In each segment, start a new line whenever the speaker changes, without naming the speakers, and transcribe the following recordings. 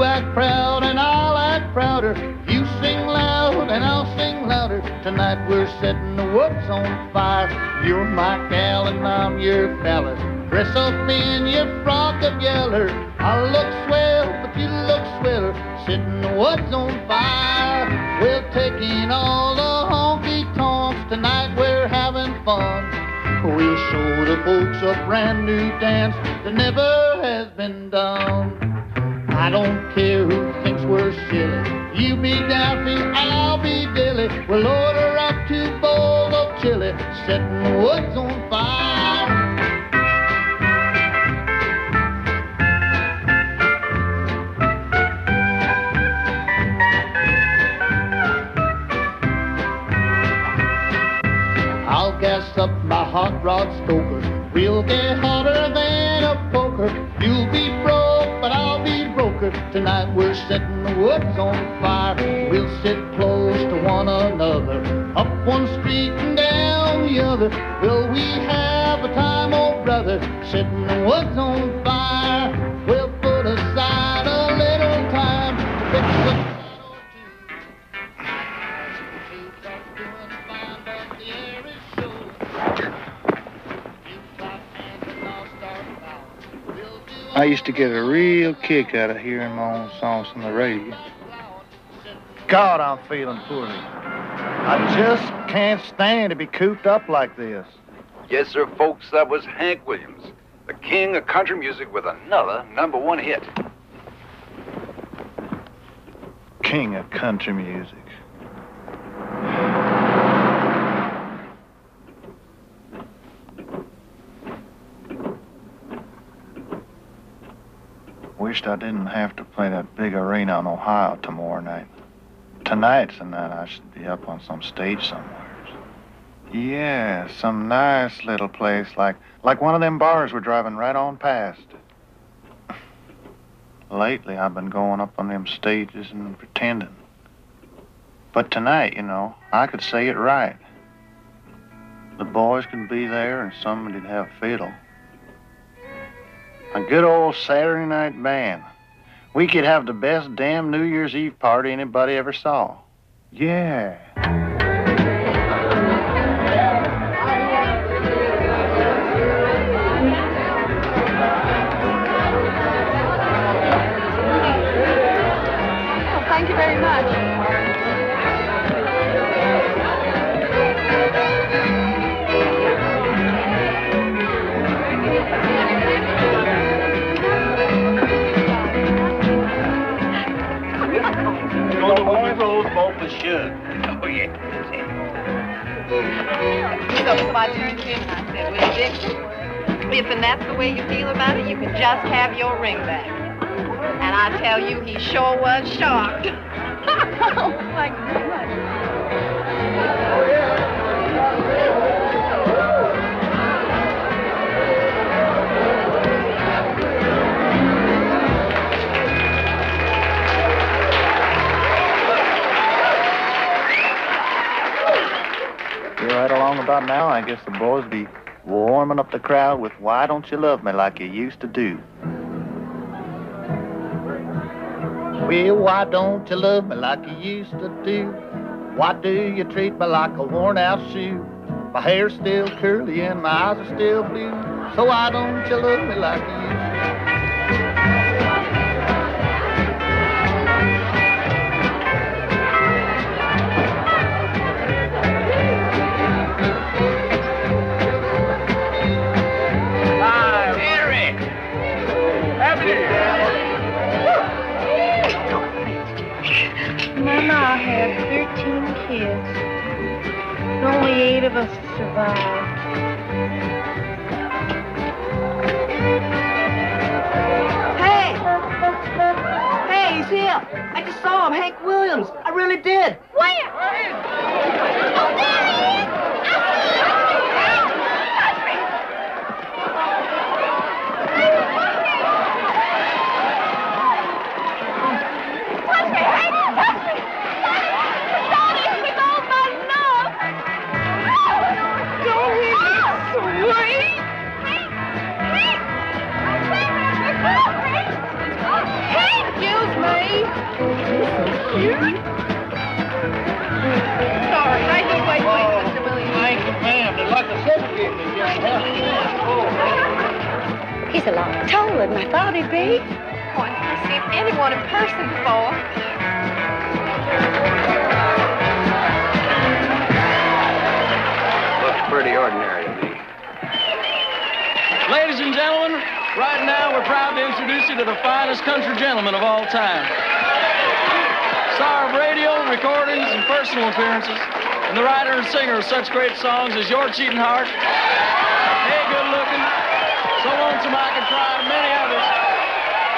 You act proud and I'll act prouder. You sing loud and I'll sing louder. Tonight we're setting the woods on fire. You're my gal and I'm your fella. Dress up in your frock of yeller. I look swell, but you look sweller. Setting the woods on fire. We're taking all the honky tonks. Tonight we're having fun. We'll show the folks a brand new dance that never has been done. I don't care who thinks we're silly. You be daffy, I'll be dilly. We'll order up two bowls of chili, setting the woods on fire. I'll gas up my hot rod stoker. We'll get hotter than a poker. You'll be be broker. Tonight we're setting the woods on fire. We'll sit close to one another. Up one street and down the other. Will we have a time, old brother? Setting the woods on fire. We'll put aside
I used to get a real kick out of hearing my own songs on the radio. God, I'm feeling poorly. I just can't stand to be cooped up like this.
Yes, sir, folks, that was Hank Williams, the king of country music with another number one hit.
King of country music. Wished I didn't have to play that big arena in Ohio tomorrow night. Tonight's the night I should be up on some stage somewhere. Yeah, some nice little place like like one of them bars we're driving right on past. Lately, I've been going up on them stages and pretending. But tonight, you know, I could say it right. The boys could be there and somebody'd have a fiddle. A good old Saturday night band. We could have the best damn New Year's Eve party anybody ever saw. Yeah.
And I said, well, Dick, if and that's the way you feel about it, you can just have your ring back. And I tell you, he sure was shocked. oh, thank you
right along about now. I guess the boys be warming up the crowd with Why Don't You Love Me Like You Used to Do.
Well, why don't you love me like you used to do? Why do you treat me like a worn out shoe? My hair's still curly and my eyes are still blue. So why don't you love me like you used
eight of us survived.
Hey! Hey, he's here. I just saw him, Hank Williams. I really did.
Where? Oh, there he is!
Sorry. Right this way, please, Mr. Williams.
Thank you, ma'am. They're like to suffocate me.
He's a lot taller than I thought he'd be.
Oh, I've never seen anyone in person before.
Looks pretty ordinary to me.
Ladies and gentlemen, right now we're proud to introduce you to the finest country gentleman of all time. Star of radio, recordings, and personal appearances, and the writer and singer of such great songs as Your Cheating Heart, Hey Good Looking, So Lonesome I Could Cry, many others.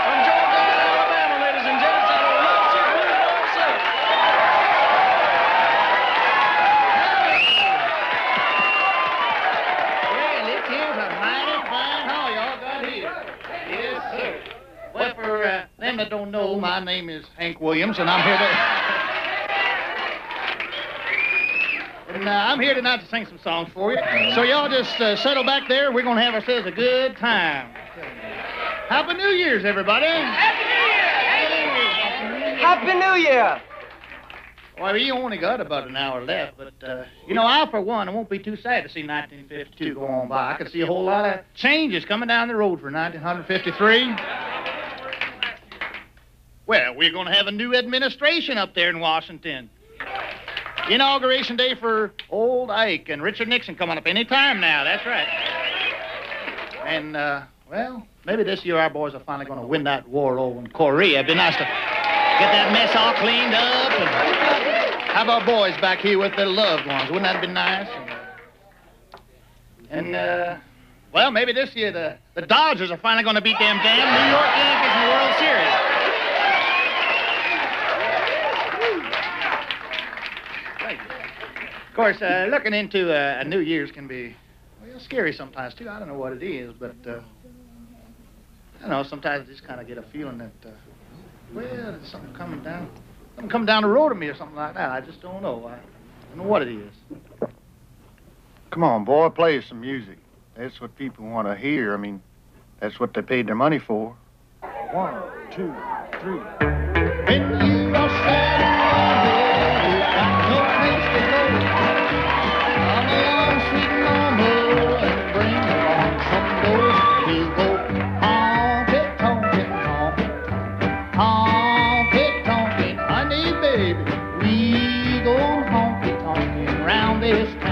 From Georgiana, Alabama, ladies and gents, out of Love Seat Blues Bar City.
Well, this here's a mighty fine hall y'all got here. Yes, sir. Well, for uh, them that don't know, my name is Hank Williams, and I'm here to. And uh, I'm here tonight to sing some songs for you. So y'all just uh, settle back there. We're gonna have ourselves a good time. Happy New Year's, everybody.
Happy New Year! Happy New Year.
Well, you only got about an hour left, but, uh, you know, I, for one, I won't be too sad to see 1952 go on by. I can see a whole lot of changes coming down the road for 1953. Well, we're going to have a new administration up there in Washington. Inauguration day for old Ike and Richard Nixon coming up any time now. That's right. And, uh, well, maybe this year our boys are finally going to win that war over in Korea. It'd be nice to get that mess all cleaned up. And how about boys back here with their loved ones? Wouldn't that be nice? And, uh, well, maybe this year the, the Dodgers are finally going to beat them damn New York Yankees in the World Series. Thank you. Of course, uh, looking into uh, a New Year's can be well, scary sometimes, too. I don't know what it is, but uh, I don't know. Sometimes I just kind of get a feeling that, uh, well, there's something coming down, something coming down the road of me or something like that. I just don't know. I don't know what it is.
Come on, boy, play some music. That's what people want to hear. I mean, that's what they paid their money for. One, two, three.
When you are sad tonkin'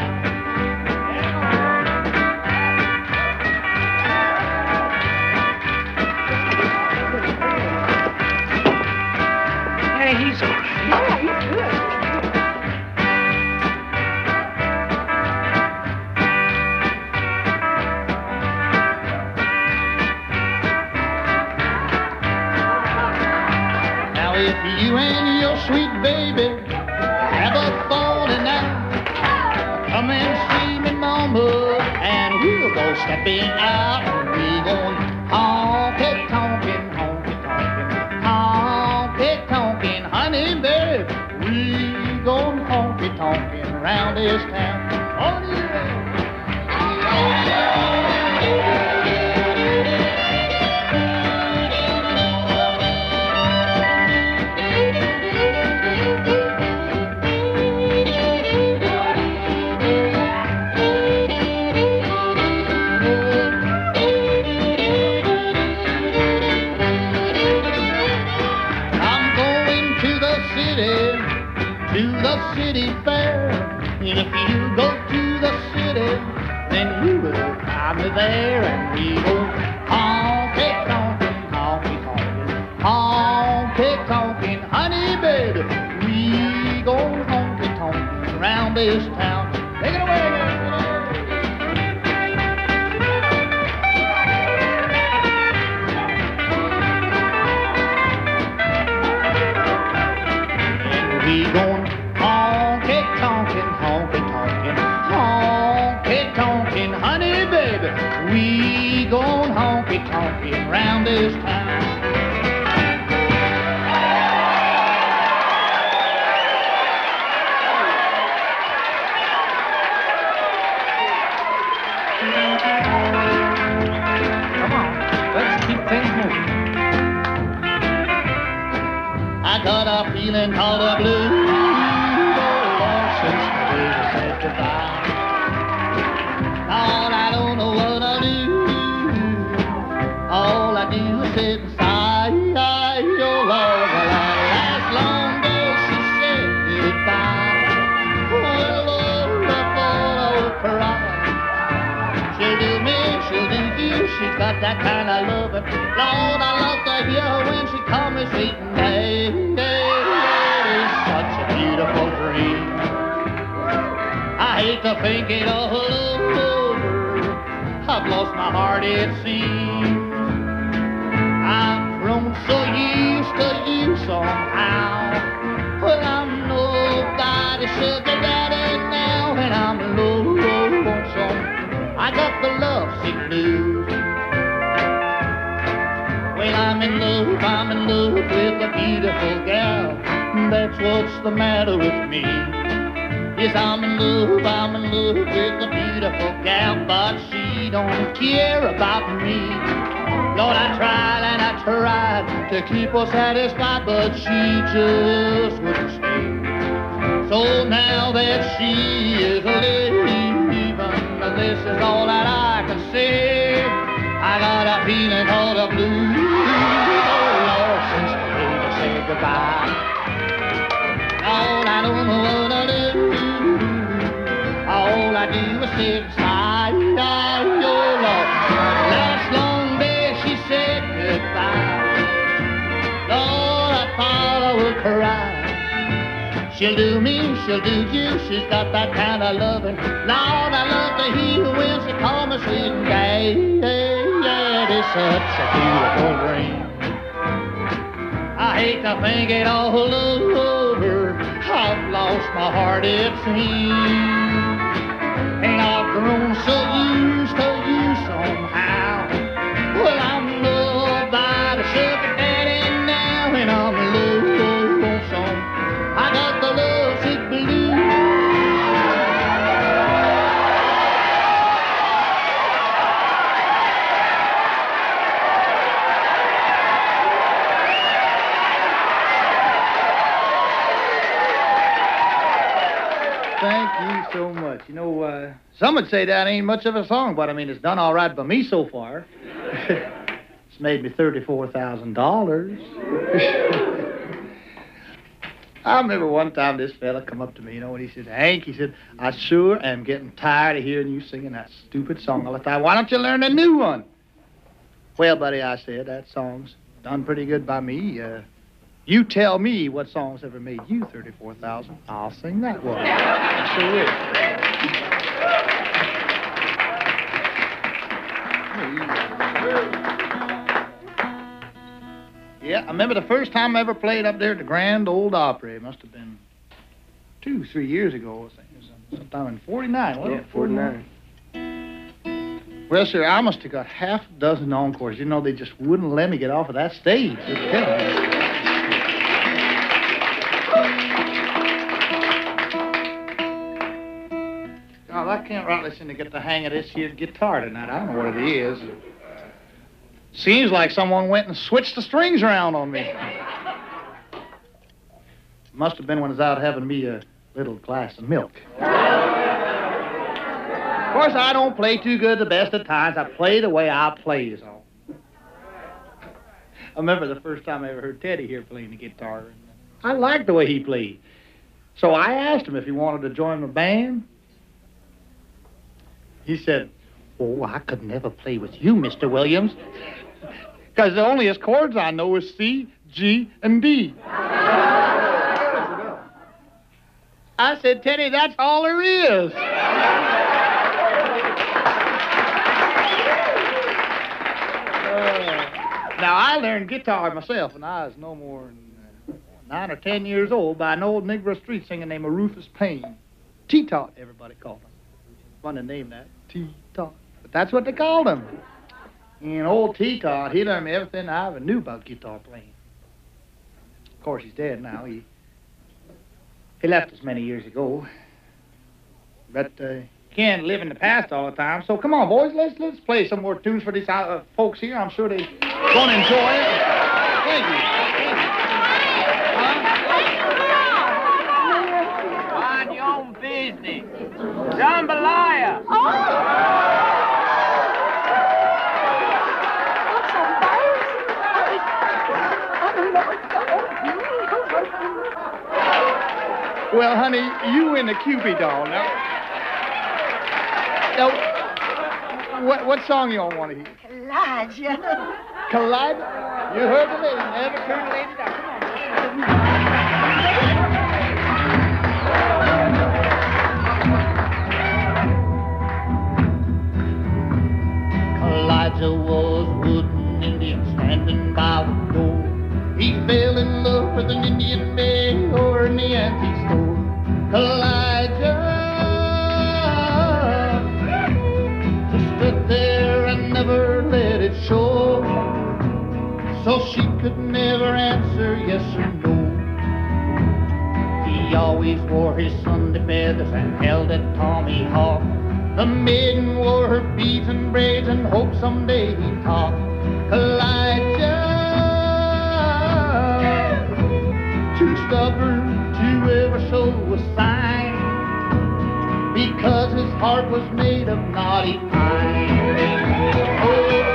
I hate to think it all over. I've lost my heart, it seems. I've grown so used to you somehow. Well, I'm nobody's sugar daddy now, and I'm low, low, lonesome. I got the lovesick blues. Well, I'm in love, I'm in love with a beautiful gal. That's what's the matter with me. Yes, I'm in love, I'm in love with a beautiful gal, but she don't care about me. Lord, I tried and I tried to keep her satisfied, but she just wouldn't stay. So now that she is leaving, this is all that I can say. I got a feeling called a blues. Oh, Lord, since the day goodbye. All I don't know what do. Is sit beside oh, Lord. Last long day she said goodbye. Lord, I thought I would cry. She'll do me, she'll do you. She's got that kind of loving. Lord, I love to hear when she calls me sweet and gay. Yeah, it is such a beautiful dream. I hate to think it all over. I've lost my heart, it seems. Thank you so much. You know, uh, some would say that ain't much of a song, but I mean, it's done all right by me so far. it's made me thirty-four thousand dollars. I remember one time this fella come up to me, you know, and he said, Hank, he said, I sure am getting tired of hearing you singing that stupid song all the time. Why don't you learn a new one? Well, buddy, I said, that song's done pretty good by me. Uh, you tell me what song's ever made you 34000 I'll sing that one. I sure will. Yeah, I remember the first time I ever played up there at the Grand Old Opry. It must have been two, three years ago. I think it was sometime in 49, wasn't
Yeah,
it?
49.
Well, sir, I must have got half a dozen encores. You know, they just wouldn't let me get off of that stage. Can't rightly seem to get the hang of this here guitar tonight. I don't know what it is. Seems like someone went and switched the strings around on me. Must have been when I was out having me a little glass of milk. Of course, I don't play too good the best of times. I play the way I play, is all. I remember the first time I ever heard Teddy here playing the guitar. I liked the way he played. So I asked him if he wanted to join the band. He said, Oh, I could never play with you, Mr. Williams. Because the only chords I know is C, G, and D. I said, Teddy, that's all there is. Uh, now, I learned guitar myself when I was no more than uh, nine or ten years old by an old Negro street singer named Rufus Payne. T-Tot, everybody called him. Fun to name that, T-Tot. But that's what they called him. And old T-Tot, he learned me everything I ever knew about guitar playing. Of course, he's dead now. He he left us many years ago. But uh, can't live in the past all the time. So come on, boys, let's let's play some more tunes for these uh, folks here. I'm sure they're gonna enjoy it. Thank you.
Mind your own business. Jambalaya.
Well, honey, you in the Cupid doll now. Now, what what song you all want to hear?
Kaw-Liga.
Kaw-Liga? You heard the lady. Never turn a lady down. Come on. Kaw-Liga was wooden Indian standing by the door. He fell in love with an Indian maid or in the antique store. Kaw-Liga just stood there and never let it show. So she could never answer yes or no. He always wore his Sunday feathers and held a tommyhawk. The maiden wore her beads and braids and hoped someday he'd talk. Kaw-Liga, too stubborn to ever show a sign, because his heart was made of knotty pine. Oh,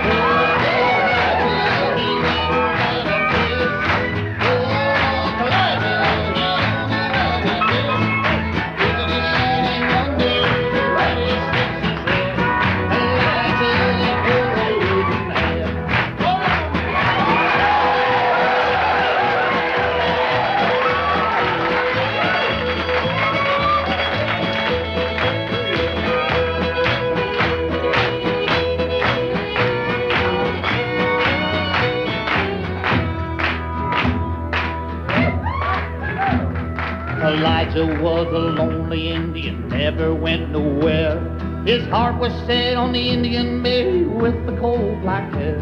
Kaw-Liga was a lonely Indian, never went nowhere. His heart was set on the Indian maid with the coal black hair.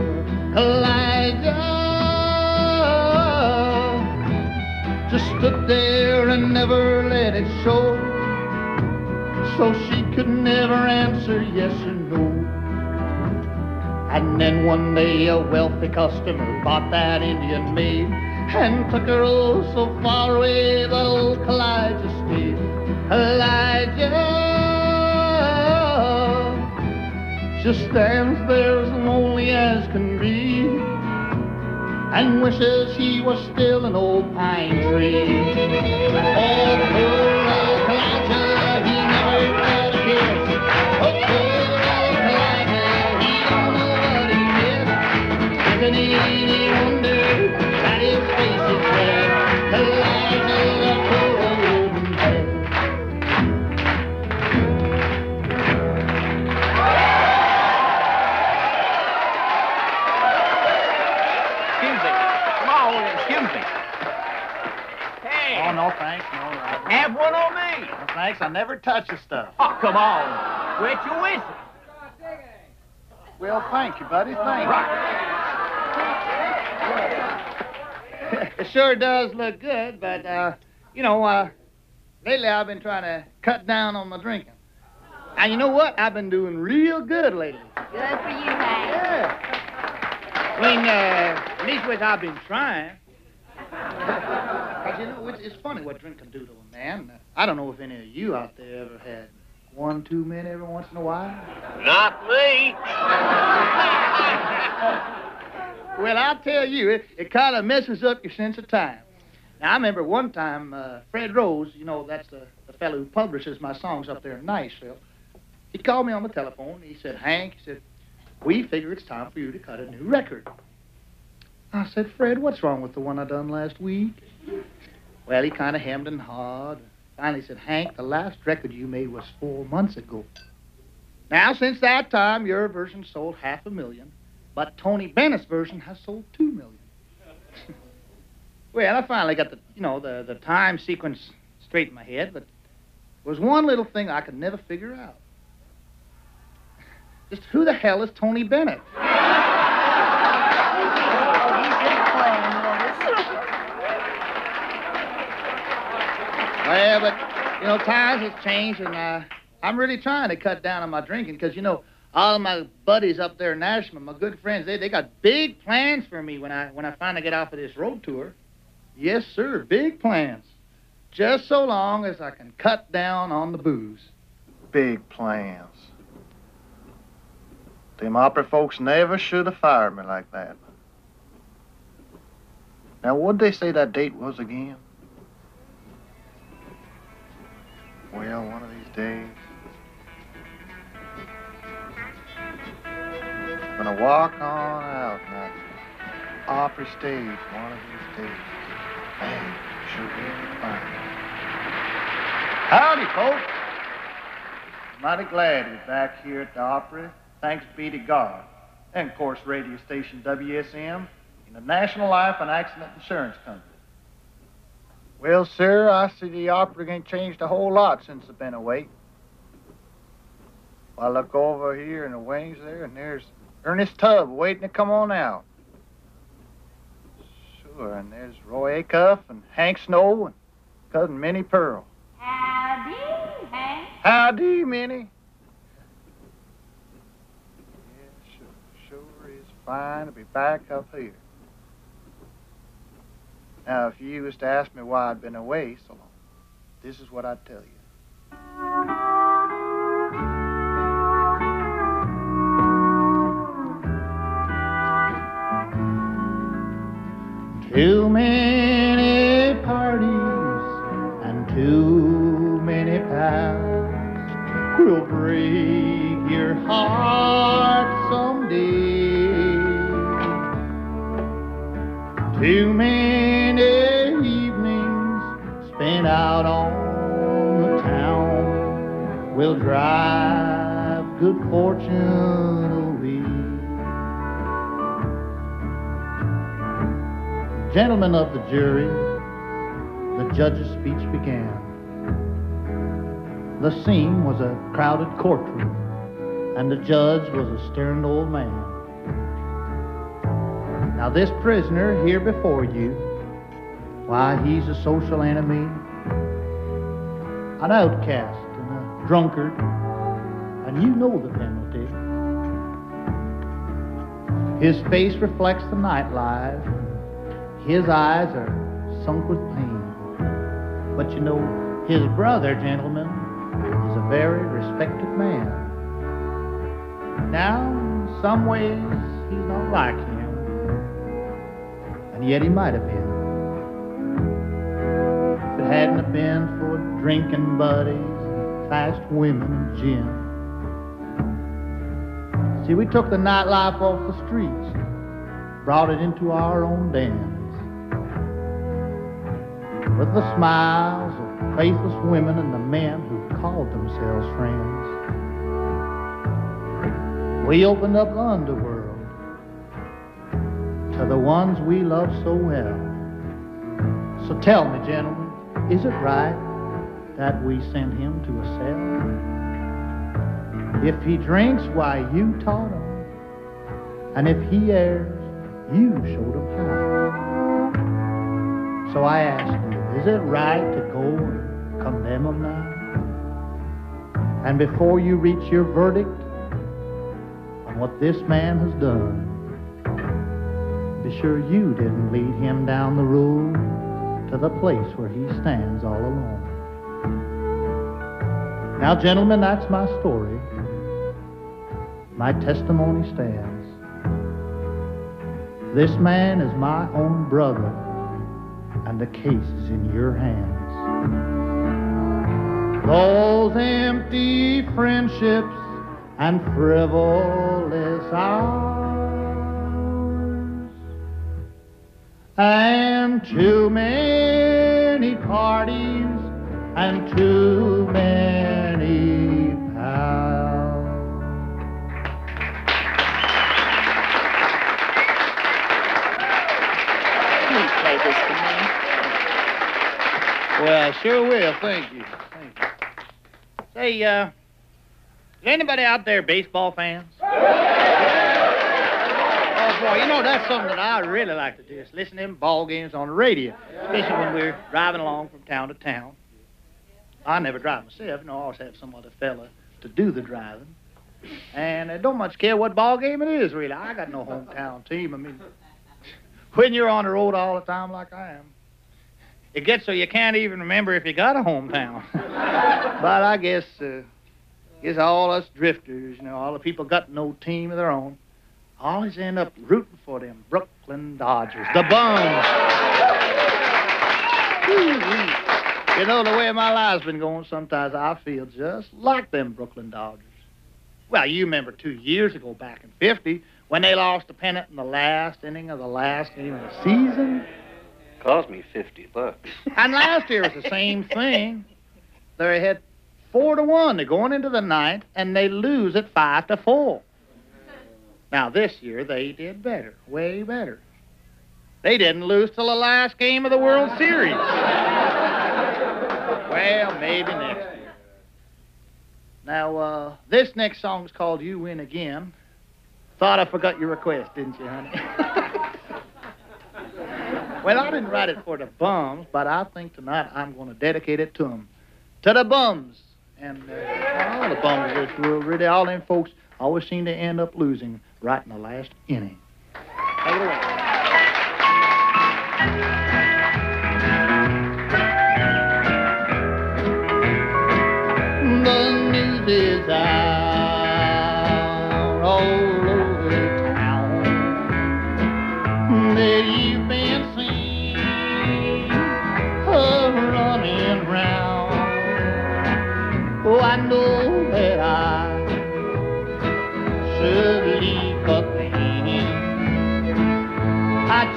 Kaw-Liga just stood there and never let it show. So she could never answer yes or no. And then one day a wealthy customer bought that Indian maid and took her so far away that old Kaw-Liga stayed. Kaw-Liga just stands there as lonely as can be and wishes he was still an old pine tree. Oh, thanks, I never touch the stuff.
Oh, come on. Wet your whistle.
Well, thank you, buddy, thank you. it sure does look good, but, uh, you know, uh, lately I've been trying to cut down on my drinking. And you know what? I've been doing real good lately.
Good for you, Hank.
Yeah. I mean, uh, at least which I've been trying. you know, it's, it's funny what drink can do to a man. I don't know if any of you out there ever had one too many every once in a while.
Not me.
Well, I'll tell you, it, it kind of messes up your sense of time. Now, I remember one time, uh, Fred Rose, you know, that's the, the fellow who publishes my songs up there in Nashville, he called me on the telephone. He said, Hank, he said, we figure it's time for you to cut a new record. I said, Fred, what's wrong with the one I done last week? Well, he kind of hemmed and hawed. Finally said, Hank, the last record you made was four months ago. Now, since that time, your version sold half a million, but Tony Bennett's version has sold two million. well, I finally got the, you know, the, the time sequence straight in my head, but there was one little thing I could never figure out. Just who the hell is Tony Bennett? Well, but, you know, times have changed, and uh, I'm really trying to cut down on my drinking because, you know, all my buddies up there in Nashville, my good friends, they, they got big plans for me when I when I finally get off of this road tour. Yes, sir, big plans. Just so long as I can cut down on the booze.
Big plans. Them Opry folks never should have fired me like that. Now, what'd they say that date was again? Well, one of these days. I'm Gonna walk on out that Opry stage one of these days. Man, sure is fine. Howdy, folks. Mighty glad to be back here at the Opry. Thanks be to God. And, of course, radio station WSM in the National Life and Accident Insurance Company. Well, sir, I see the Opry ain't changed a whole lot since I've been away. I look over here in the wings there, and there's Ernest Tubb waiting to come on out. Sure, and there's Roy Acuff and Hank Snow and cousin Minnie Pearl.
Howdy, Hank. Howdy, Minnie. Yeah, sure, sure is fine to be back up here. Now, if you was to ask me why I'd been away so long, this is what I'd tell you. Too many parties and too many pals will break your heart someday. Too many drive good fortune away. Gentlemen of the jury, the judge's speech began. The scene was a crowded courtroom, and the judge was a stern old man. Now, this prisoner here before you, why, he's a social enemy, an outcast, drunkard, and you know the penalty. His face reflects the nightlife. His eyes are sunk with pain. But you know, his brother, gentlemen, is a very respected man. Now, in some ways, he's not like him. And yet he might have been. If it hadn't have been for drinking and fast women gin. See, we took the nightlife off the streets, brought it into our own dens with the smiles of faithless women and the men who called themselves friends. We opened up the underworld to the ones we love so well. So tell me, gentlemen, is it right that we send him to a cell? If he drinks, why, you taught him. And if he errs, you showed him how. So I ask you, is it right to go and condemn him now? And before you reach your verdict on what this man has done, be sure you didn't lead him down the road to the place where he stands all alone. Now, gentlemen, that's my story. My testimony stands. This man is my own brother and the case is in your hands. Those empty friendships and frivolous hours, and too many parties and too
sure will. Thank you. Thank you. Say, uh, is anybody out there baseball fans? Oh, boy, you know, that's something that I really like to do, is listen to them ball games on the radio, especially when we're driving along from town to town. I never drive myself. Know, I always have some other fella to do the driving. And I don't much care what ball game it is, really. I got no hometown team. I mean, when you're on the road all the time like I am, it gets so you can't even remember if you got a hometown. but I guess, uh, guess all us drifters, you know, all the people got no team of their own, always end up rooting for them Brooklyn Dodgers, the bums. You know, the way my life's been going, sometimes I feel just like them Brooklyn Dodgers. Well, you remember two years ago, back in 50, when they lost the pennant in the last inning of the last game of the season.
Cost me 50 bucks.
And last year was the same thing. They had four to one. They're going into the ninth, and they lose at five to four. Now this year they did better, way better. They didn't lose till the last game of the World Series. well, maybe next year. Now, uh, this next song's called "You Win Again." Thought I forgot your request, didn't you, honey? well, I didn't write it for the bums, but I think tonight I'm going to dedicate it to them. To the bums
And uh, all the bums of this world, really, all them folks always seem to end up losing right in the last inning. Take it away. The news is out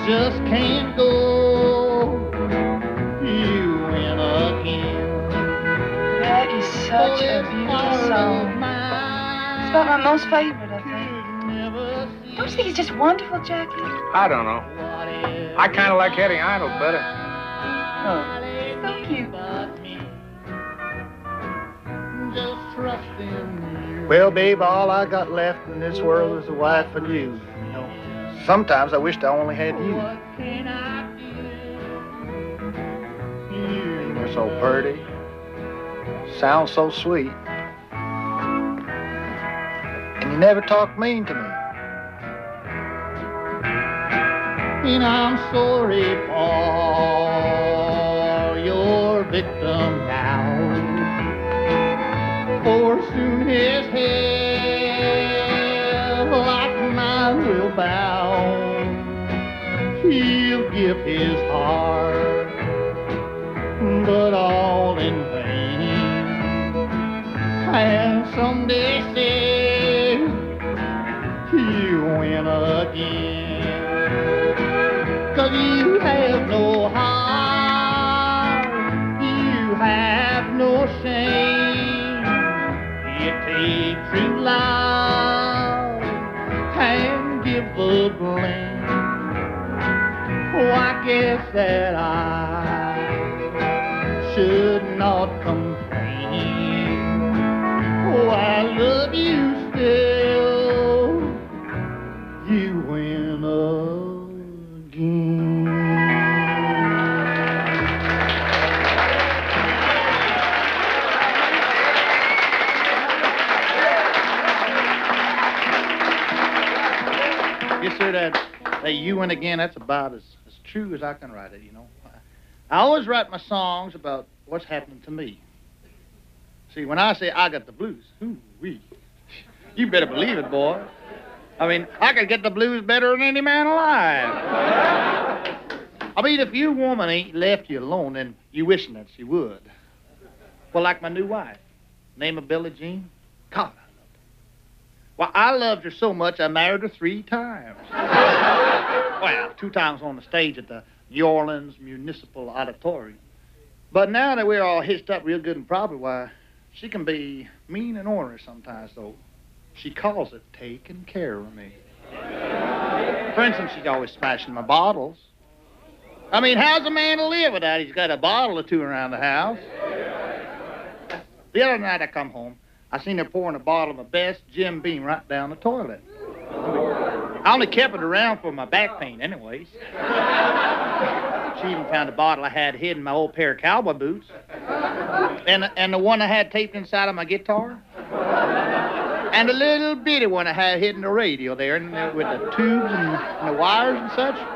just can't go. You win again.
That is such a oh, beautiful song. It's about my most favorite, I think. Don't you think it's just wonderful, Jackie?
I don't know. I kind of like Eddy Arnold better.
Oh, so cute.
Well, babe, all I got left in this world is a wife and you. Sometimes I wished I only had you. You're so pretty. Sounds so sweet. And you never talk mean to me. And I'm sorry for your victim now. For soon as hell, give his heart, but all in vain. And someday say he'll win again. Cause you have no heart, you have no shame. It takes true love and give the blame. Guess that I should not complain. Oh, I love you still. You win again. Yes, sir, that, that you win again, that's about as true as I can write it, you know. I always write my songs about what's happening to me. See, when I say I got the blues, ooh wee, you better believe it, boy. I mean, I could get the blues better than any man alive. I mean, if your woman ain't left you alone, then you wishing that she would. Well, like my new wife, name of Billie Jean. Her. Well, I loved her so much I married her three times. well, two times on the stage at the New Orleans Municipal Auditorium. But now that we're all hitched up real good and proper, why, she can be mean and ornery sometimes, though. She calls it taking care of me. For instance, she's always smashing my bottles. I mean, how's a man to live without he's got a bottle or two around the house? The other night I come home, I seen her pouring a bottle of best Jim Beam right down the toilet. I only kept it around for my back pain, anyways. She even found a bottle I had hid in my old pair of cowboy boots. And, and the one I had taped inside of my guitar. And a little bitty one I had hidden the radio there and with the tubes and the wires and such.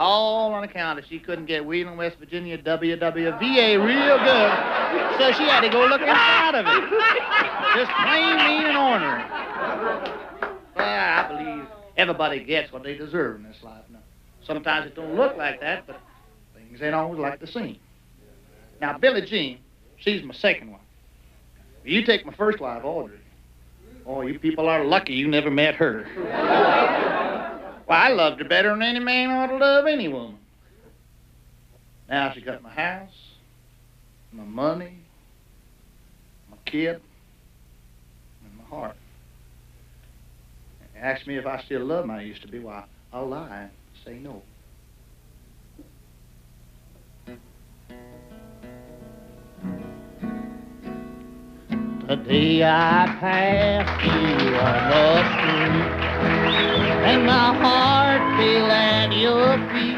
All on account of she couldn't get Wheeling, West Virginia WWVA real good. So she had to go look inside of it. Just plain mean and ornery. But I believe everybody gets what they deserve in this life. Now, sometimes it don't look like that, but things ain't always like they seem. Now, Billie Jean, she's my second wife. You take my first wife, Audrey. Oh, you people are lucky you never met her. Well, I loved her better than any man ought to love any woman. Now she got my house, my money, my kid, and my heart. Ask me if I still love I used to be. Why, I'll lie and say no. The day I passed you on the street, and my heart fell at your feet.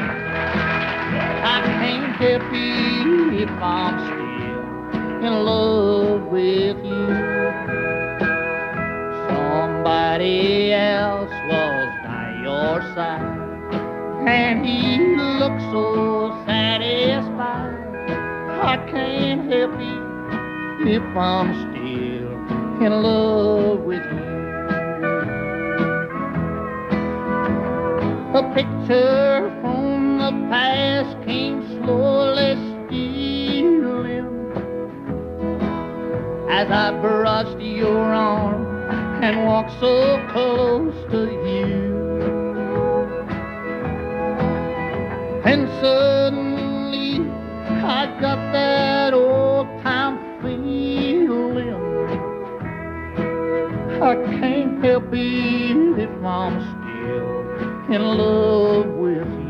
I can't help it if I'm still in love with you. Somebody else was by your side, and he looked so satisfied. I can't help it if I'm still in love with you. A picture from the past came slowly stealing as I brushed your arm and walked so close to you. And suddenly I got that old time feeling. I can't help it if I'm still in love with you.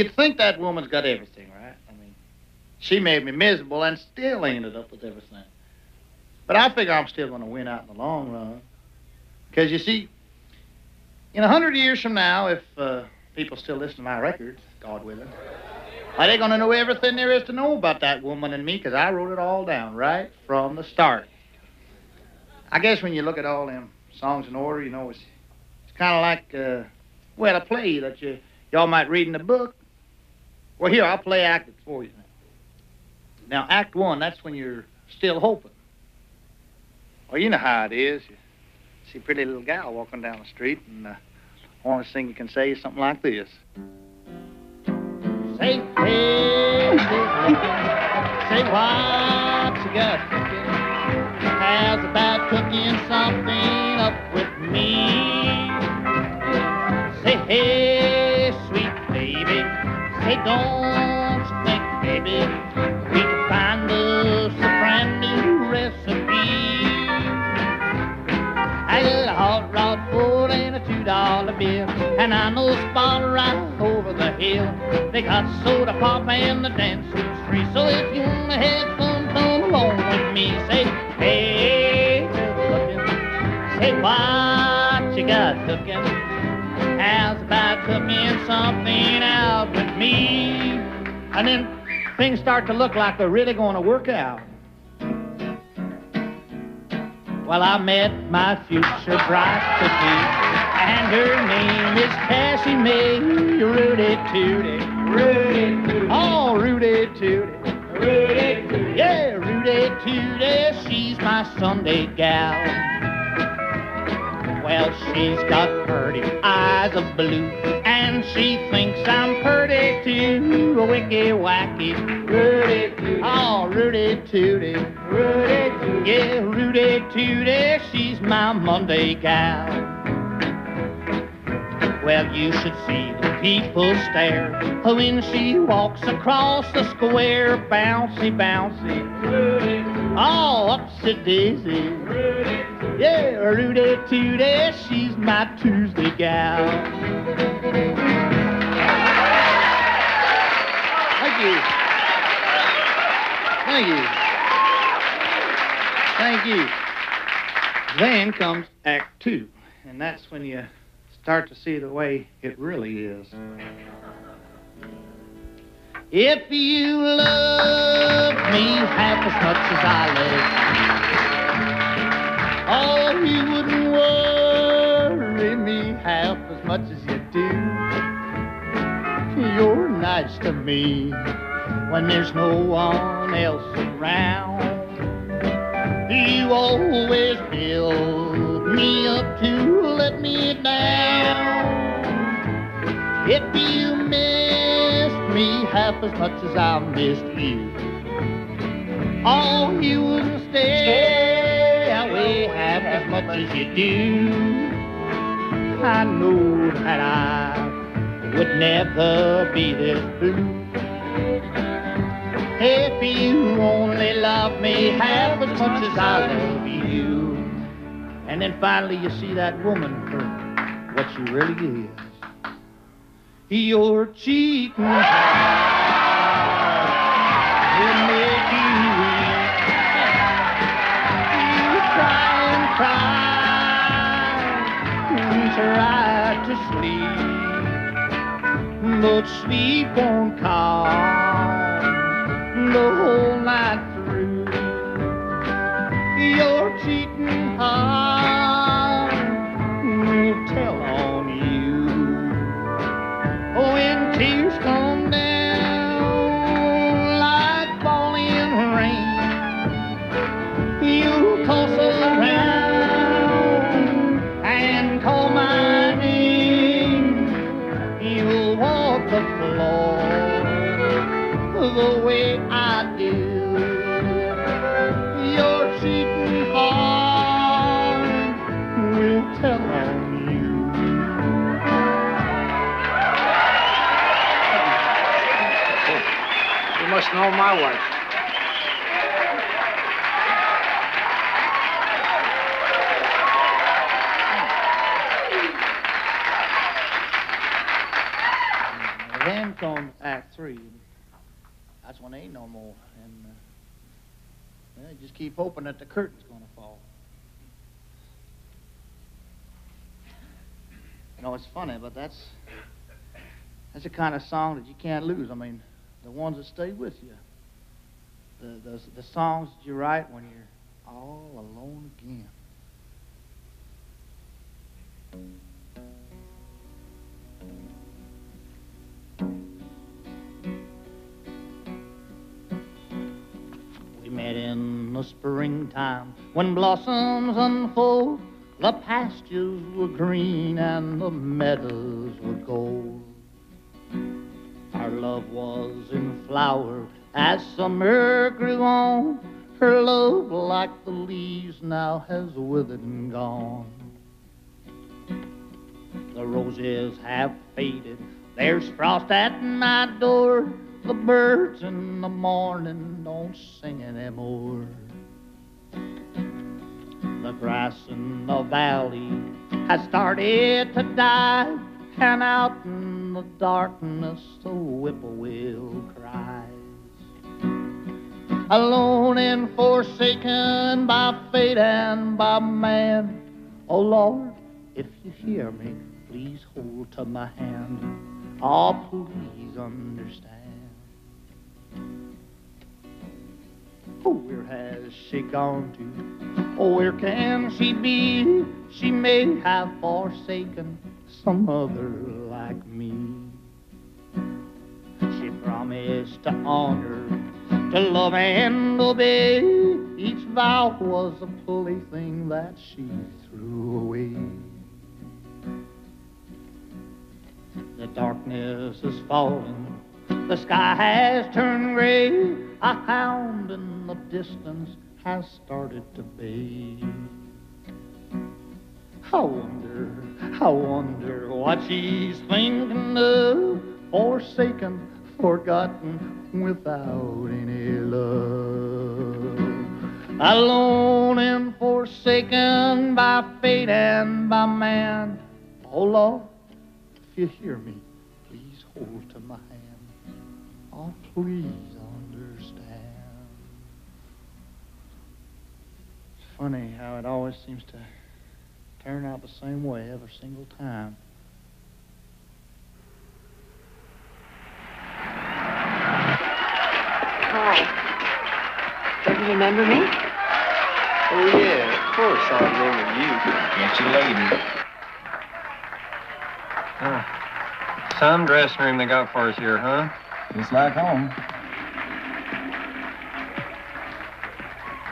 You'd think that woman's got everything, right? I mean, she made me miserable and still ended up with everything. But I figure I'm still going to win out in the long run. Because you see, in a hundred years from now, if uh, people still listen to my records, God willing, are they going to know everything there is to know about that woman and me? Because I wrote it all down right from the start. I guess when you look at all them songs in order, you know, it's, it's kind of like, uh, well, a play that you y'all might read in the book. Well, here, I'll play act for you. Now, act one, that's when you're still hoping. Well, you know how it is. You see a pretty little gal walking down the street, and uh, only thing you can say is something like this. Say, hey, say what you got? How's about cooking something up with me? Say, hey, say, don't think, baby, we can find us a brand new recipe? I got a hot rod full and a two dollar bill, and I know a spot right over the hill. They got soda pop and the dancing's free, so if you wanna have fun, come along with me. Say, hey, looking, say what you got cooking? How's about cooking something out And then things start to look like they're really going to work out. Well, I met my future bride to be, and her name is Cassie May. Rootie Tootie, Rootie Tootie, oh Rootie Tootie, Rootie Tootie, yeah Rootie Tootie. She's my Sunday gal. Well, she's got pretty eyes of blue, and she thinks I'm pretty too. Wicky wacky, Rootie Tootie, oh Rootie Tootie, Rootie Tootie, yeah Rootie Tootie. She's my Monday gal. Well, you should see the people stare when she walks across the square, bouncy, bouncy. Oh, upsy daisy. Yeah, Rootie Tootie, she's my Tuesday gal. Thank you. Thank you. Thank you. Then comes Act Two, and that's when you start to see the way it really is.
If you love me half as much as I love you, oh, you wouldn't worry me half as much as you do. You're nice to me when there's no one else around. You always build me up to let me down. If you miss me half as much as I missed you, oh, you wouldn't stay away half as much as you do. I know that I would never be this blue. If you only love me half as much as I love you.
And then finally you see that woman for what she really is. Your cheating. Heart will make you weak. You cry and cry and try to sleep, but sleep won't come the whole night
Know my wife.
Then comes Act Three. That's when there ain't no more. And uh, well, just keep hoping that the curtain's to fall. You know, it's funny, but that's that's the kind of song that you can't lose. I mean, the ones that stay with you. The the, the songs that you write when you're all alone again. We met in the springtime when blossoms unfold. The pastures were green and the meadows were gold. Our love was in flower as summer grew on. Her love, like the leaves, now has withered and gone. The roses have faded. There's frost at my door. The birds in the morning don't sing anymore. The grass in the valley has started to die, and out in the darkness the whippoorwill cries. Alone and forsaken by fate and by man, oh Lord, if you hear me, please hold to my hand. Oh, please understand. Oh, where has she gone to? Oh, where can she be? She may have forsaken some other like me. She promised to honor, to love and obey. Each vow was a plaything that she threw away. The darkness is falling. The sky has turned gray. A hound in the distance has started to bay. I wonder, I wonder what she's thinking of. Forsaken, forgotten, without any love. Alone and forsaken by fate and by man. Oh Lord, if you hear me, please hold to my hand. Oh, please understand.
It's funny how it always seems to turn out the same way every single time.
Hi. Don't you remember me?
Oh, yeah, of course I remember you.
Get your lady.
Huh. Some dressing room they got for us here, huh?
Just like home.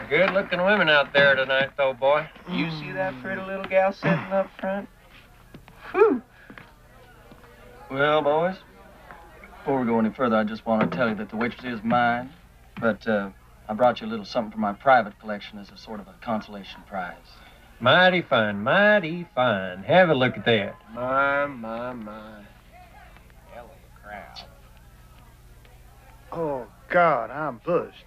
Good looking women out there tonight, though, boy. You see that pretty little gal sitting up front? Whew.
Well, boys, before we go any further, I just want to tell you that the waitress is mine, but uh, I brought you a little something from my private collection as a sort of a consolation prize.
Mighty fine, mighty fine. Have a look at that.
My, my, my.
Hell of a crowd.
Oh, God, I'm bushed.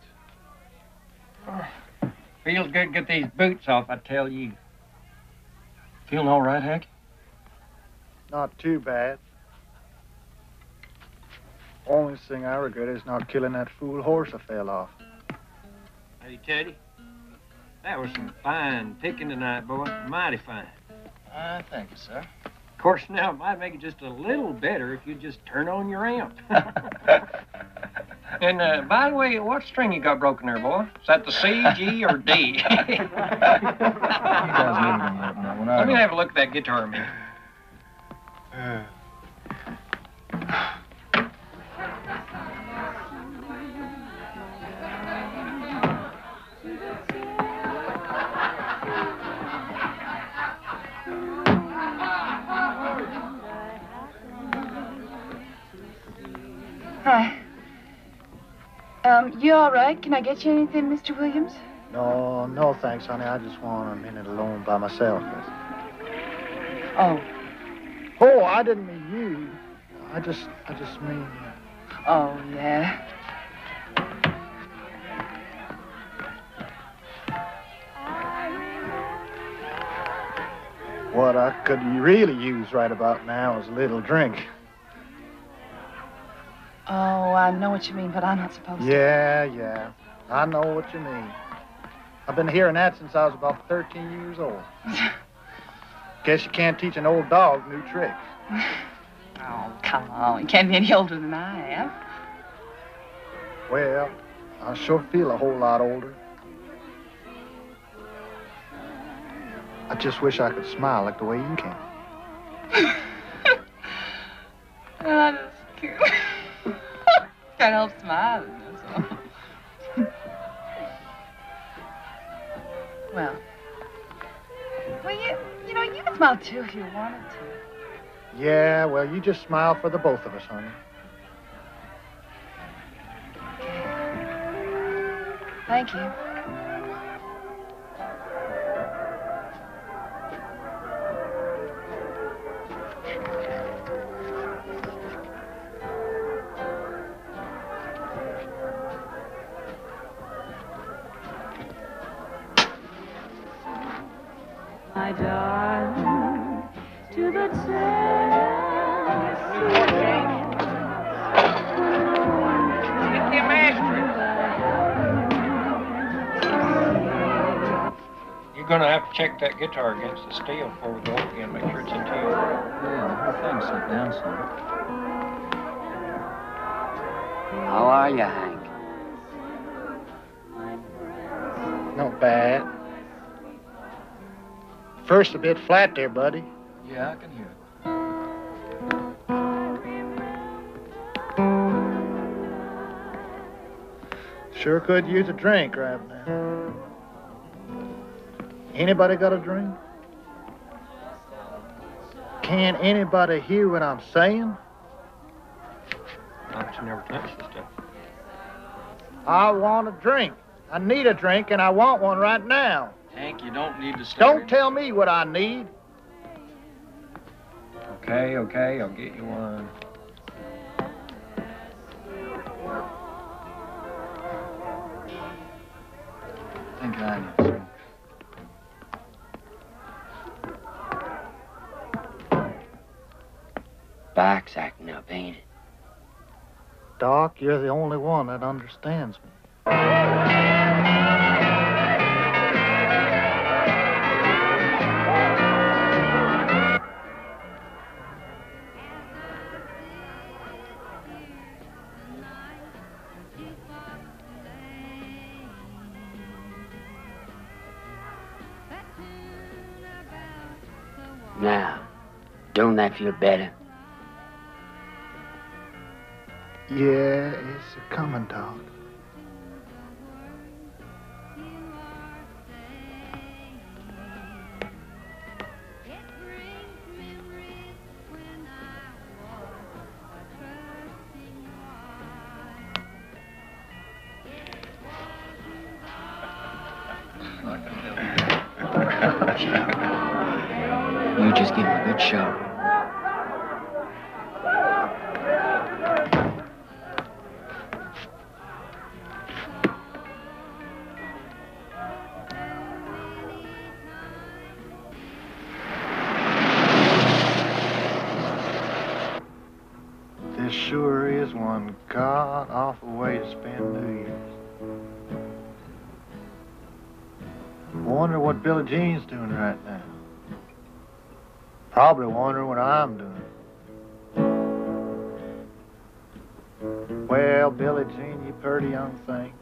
Feels good to get these boots off, I tell you.
Feeling all right, Hank?
Not too bad. Only thing I regret is not killing that fool horse I fell off.
Hey, Teddy. That was some fine picking tonight, boy. Mighty fine.
Uh, thank you, sir.
Of course, now it might make it just a little better if you just turn on your amp. and uh, by the way, what string you got broken there, boy? Is that the C, G, or D?
You guys leave it on that, that one. I
Let me have a look at that guitar, man.
You all right? Can I get you anything, Mr. Williams?
No, no thanks, honey. I just want a minute alone by myself.
Oh.
Oh, I didn't mean you. I just, I just mean.
Oh, yeah.
What I could really use right about now is a little drink.
I know what you mean, but I'm not supposed to.
Yeah, yeah. I know what you mean. I've been hearing that since I was about 13 years old. Guess you can't teach an old dog new tricks.
Oh, come on. You can't be any older than I am.
Well, I sure feel a whole lot older. I just wish I could smile like the way you can.
Oh, that's cute. Can't help smiling. That's all. well, well, you, you know, you can smile too if you wanted to.
Yeah, well, you just smile for the both of us, honey.
Thank you.
Gonna have to check that guitar against the steel before we go up again. Make sure it's in tune.
Yeah, the whole thing sit down some.
How are you, Hank?
Not bad. First a bit flat there, buddy.
Yeah, I can hear it.
Sure could use a drink right now. Anybody got a drink? Can anybody hear what I'm saying?
Not you never touched this stuff.
I want a drink. I need a drink, and I want one right now.
Hank, you don't need to start.
Don't tell me what I need.
Okay, okay, I'll get you one.
Need some.
Back's acting up, ain't it?
Doc, you're the only one that understands me.
Feel better?
Yeah, it's a coming, Doc. Billie Jean's doing right now. Probably wondering what I'm doing. Well, Billie Jean, you pretty young thing.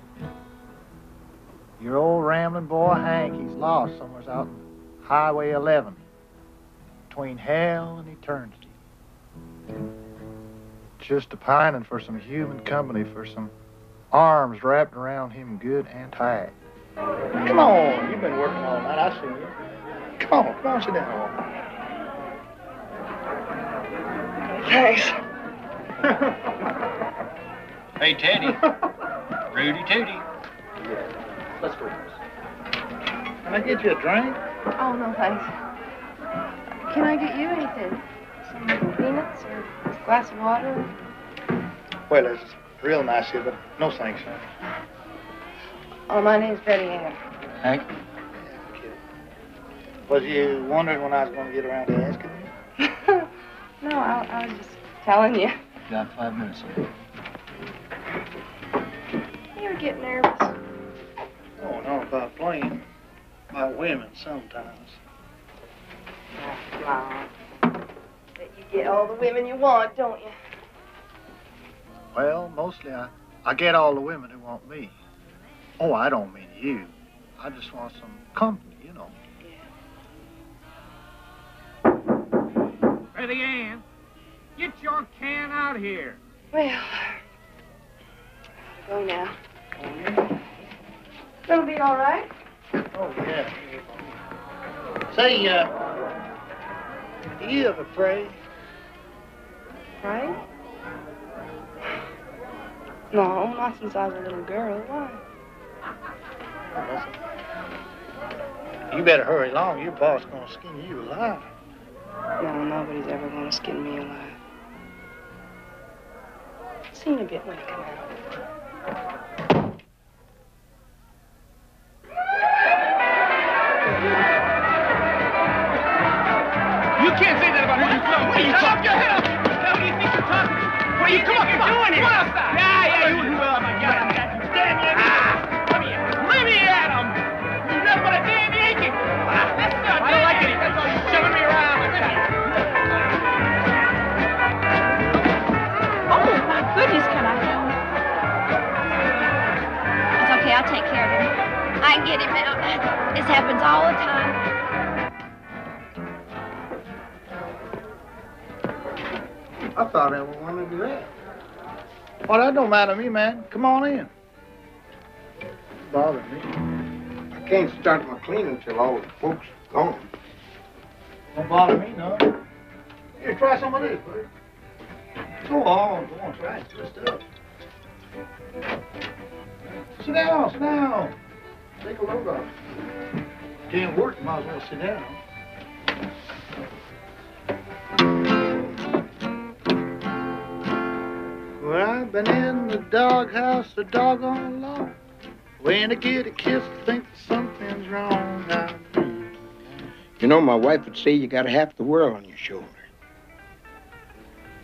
Your old rambling boy Hank, he's lost somewhere out on Highway 11 between hell and eternity. Just a pining for some human company, for some arms wrapped around him good and tight. Come on, you've been working all. I see you. Come on, come on, sit down.
Thanks.
Hey, Teddy. Rootie Tootie.
Let's go. Can I get you a drink?
Oh, no, thanks. Can I get you anything? Some peanuts or a glass of water?
Well, it's real nice here, but no thanks, sir.
Oh, my name's Betty Ann.
Hank? Was you wondering when I was going to get around to asking you?
No, I, I was just telling you.
Got five minutes.
You ever getting nervous?
Oh, no, about playing. By women sometimes.
Mom. Bet you get all the women you want, don't you?
Well, mostly I, I get all the women who want me. Oh, I don't mean you. I just want some company, you know.
Betty Ann, get your can out here.
Well, gotta go now. It'll be all right.
Oh, yeah. Say, uh, do you ever pray?
Right? No, not since I was a little girl. Why?
You better hurry along. Your boss gonna skin you alive.
No, nobody's ever gonna skin me alive. Seen a bit when I come out.
You can't say that about her. What are you Shut up your head up. What do you think you're talking to? What are you, come on, come on. Doing come on outside. Yeah, yeah, you. Oh, my God,
I'll take care of him. I can get him out. This happens all the time.
I thought everyone would do that. Well, that don't matter to me, man. Come on in. Bother me.
I can't start my cleaning till all the folks are gone.
Don't bother me, no. Here, try some of this, buddy. Go on, go on, try it. Twist it up. Sit down, sit down. Take a load off. Can't work, you might as well sit down. Well, I've been in the doghouse a doggone long. When I get a kiss, I think something's wrong.
You know, my wife would say you got half the world on your shoulder.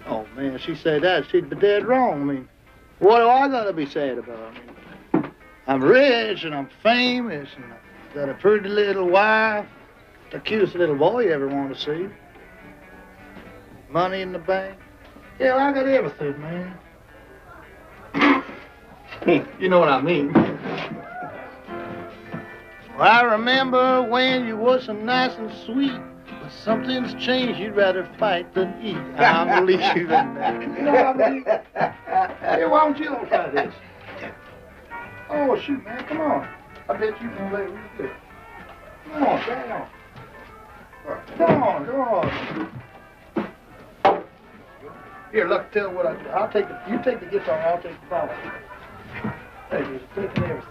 Oh man, she said that, she'd be dead wrong. I mean, what do I gotta be sad about? I mean, I'm rich and I'm famous and I've got a pretty little wife, the cutest little boy you ever want to see. Money in the bank. Yeah, I got everything, man. you know what I mean.
Well, I remember when you was so nice and sweet, but something's changed. You'd rather fight than eat. I believe in that.
You know what I mean? Hey, why don't you don't try this? Oh, shoot, man, come on. I bet you can play real good. Come on, hang on. Come on, come on. Here, look, tell what I do. I'll take the, you take the guitar, I'll take the ball. Hey, you're taking everything.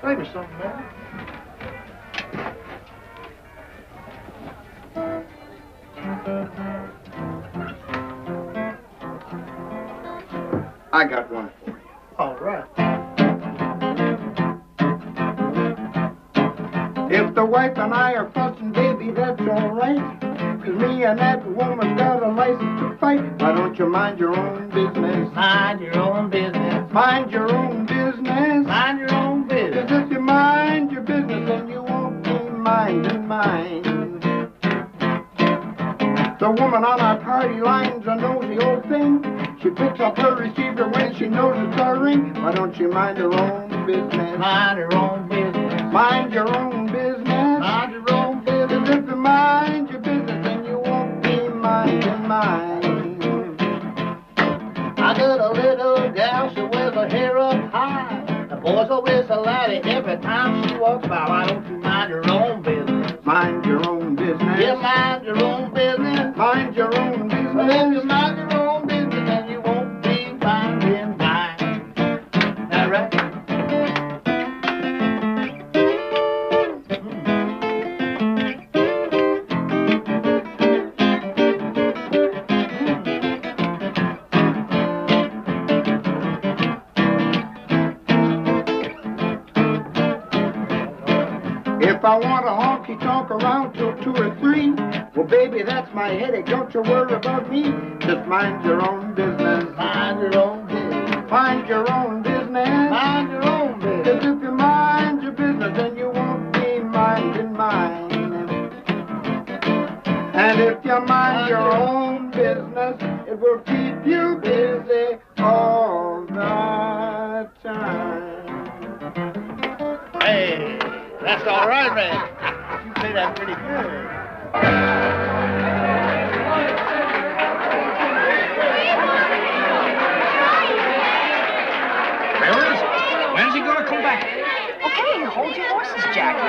Play me something, man. I got one for you.
All right.
If the wife and I are fussing, baby, that's all right. Cause me and that woman got a license to fight. Why don't you mind your own business?
Mind your own business.
Mind your own business.
Mind your own business.
Cause if you mind your business, then you won't be minding mine. The woman on our party line's a nosy old thing. She picks up her receiver when she knows it's a ring. Why don't you mind your own business?
Mind your own business.
Mind your own
I got a little gal, she wears her hair up high. The boys always a laddie every time she walks by. Why don't you mind your own business?
Mind your own business.
Yeah, mind your own business.
Mind your own business.
Well, if you mind your own
If I want a honky tonk around till two or three, well, baby, that's my headache. Don't you worry about me. Just mind your own business.
Mind your own business.
Mind your own business.
Mind your own
Cause if you mind your business, then you won't be minding mine. And if you mind your own business, it will keep you busy all
right, man. You play that pretty good.
Rivers, when's he gonna come back?
Okay, hold your horses, Jack.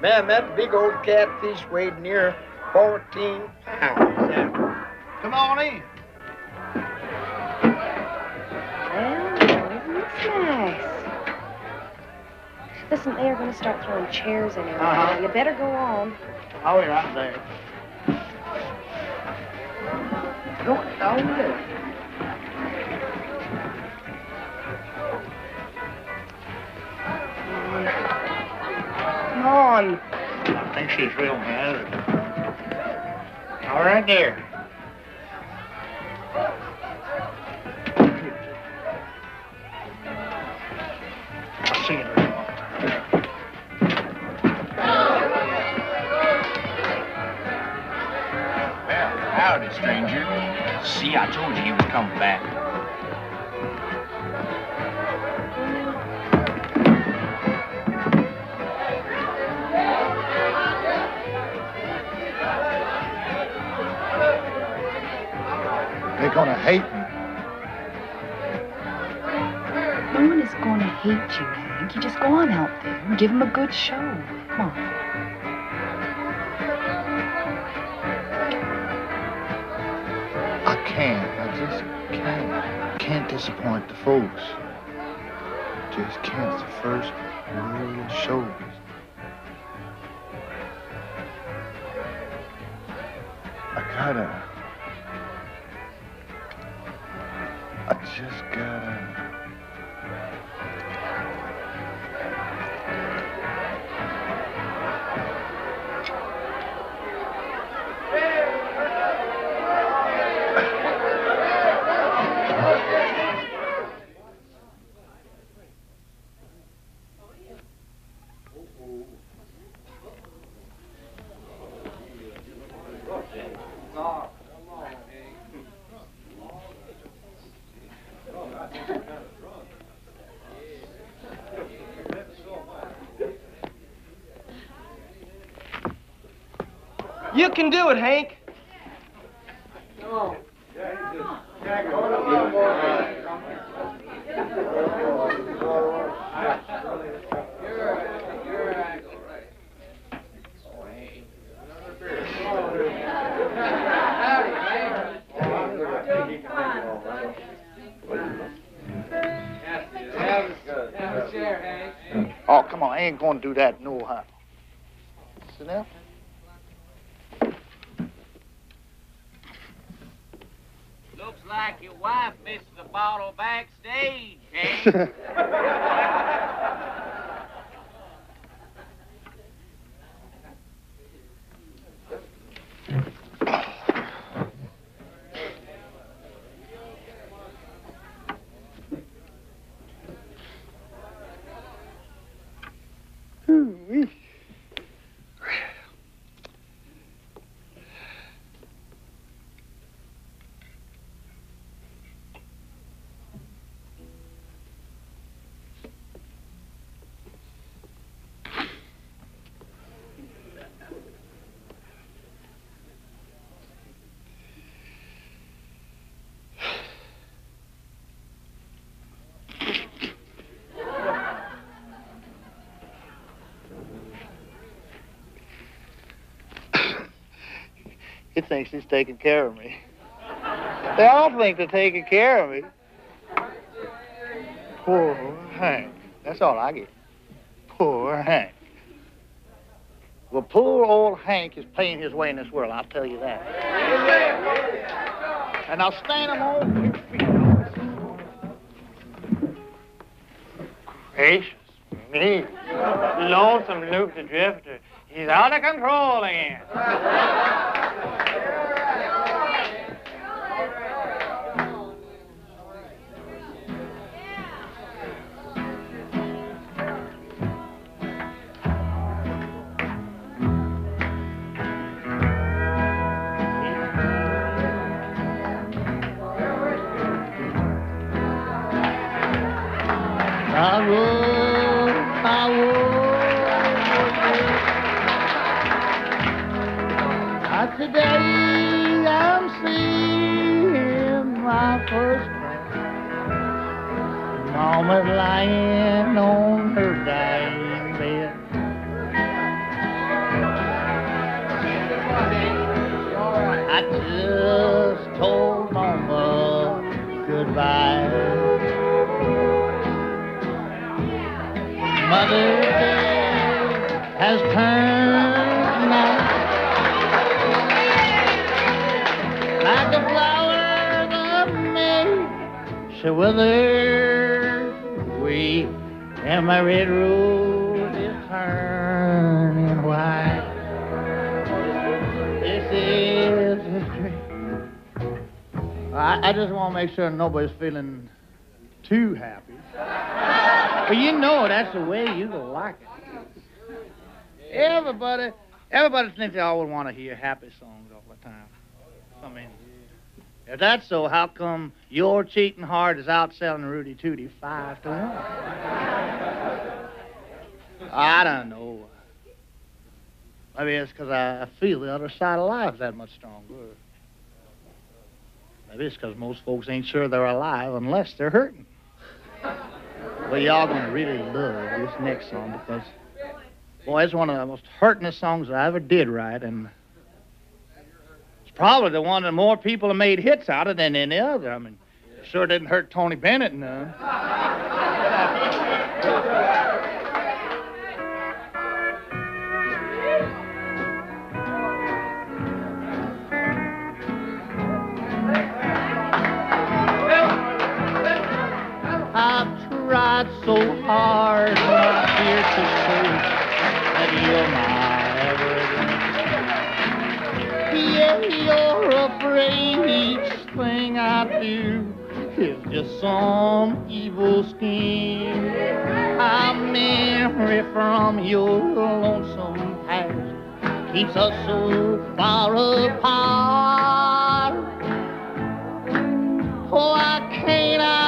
Man, that big old catfish weighed near 14 pounds.
Come on in.
Well, isn't this nice? Listen, they are going to start throwing chairs in here.
Uh-huh.
You better go on.
Oh, yeah, I'm there. Go down there.
Come on.
I think she's real mad. All right there. I'll see you.
Well, howdy, stranger. See, I told you he would come back.
Gonna hate me.
No one is going to hate you, Hank. You just go on out there and give them a good show. Come on.
I can't. I just can't. Can't disappoint the folks. Just can't. It's the first real show. I gotta. I just gotta.
You can do it, Hank.
Oh, come on. I ain't going to do that no how. Sit down.
Looks like your wife missed the bottle backstage, Hank.
He thinks he's taking care of me. They all think they're taking care of me. Poor Hank. That's all I get. Poor Hank. Well, poor old Hank is paying his way in this world, I'll tell you that. And I'll stand him on two feet.
Gracious me. Lonesome Luke the Drifter. He's out of control
make sure nobody's feeling too happy. But you know that's the way you like it. Everybody, everybody thinks they always want to hear happy songs all the time. I mean, if that's so, how come your cheating heart is outselling Rudy Tooty five to one? I don't know. Maybe it's because I feel the other side of life that much stronger. Maybe it's because most folks ain't sure they're alive unless they're hurting. Well, y'all gonna really love this next song because, boy, it's one of the most hurtingest songs I ever did write, and it's probably the one that more people have made hits out of than any other. I mean, sure didn't hurt Tony Bennett none. Tried so hard not here to say that you're my everything. Yeah, you're afraid each thing I do is just some evil scheme. A memory from your lonesome past keeps us so far apart. Oh, I can't I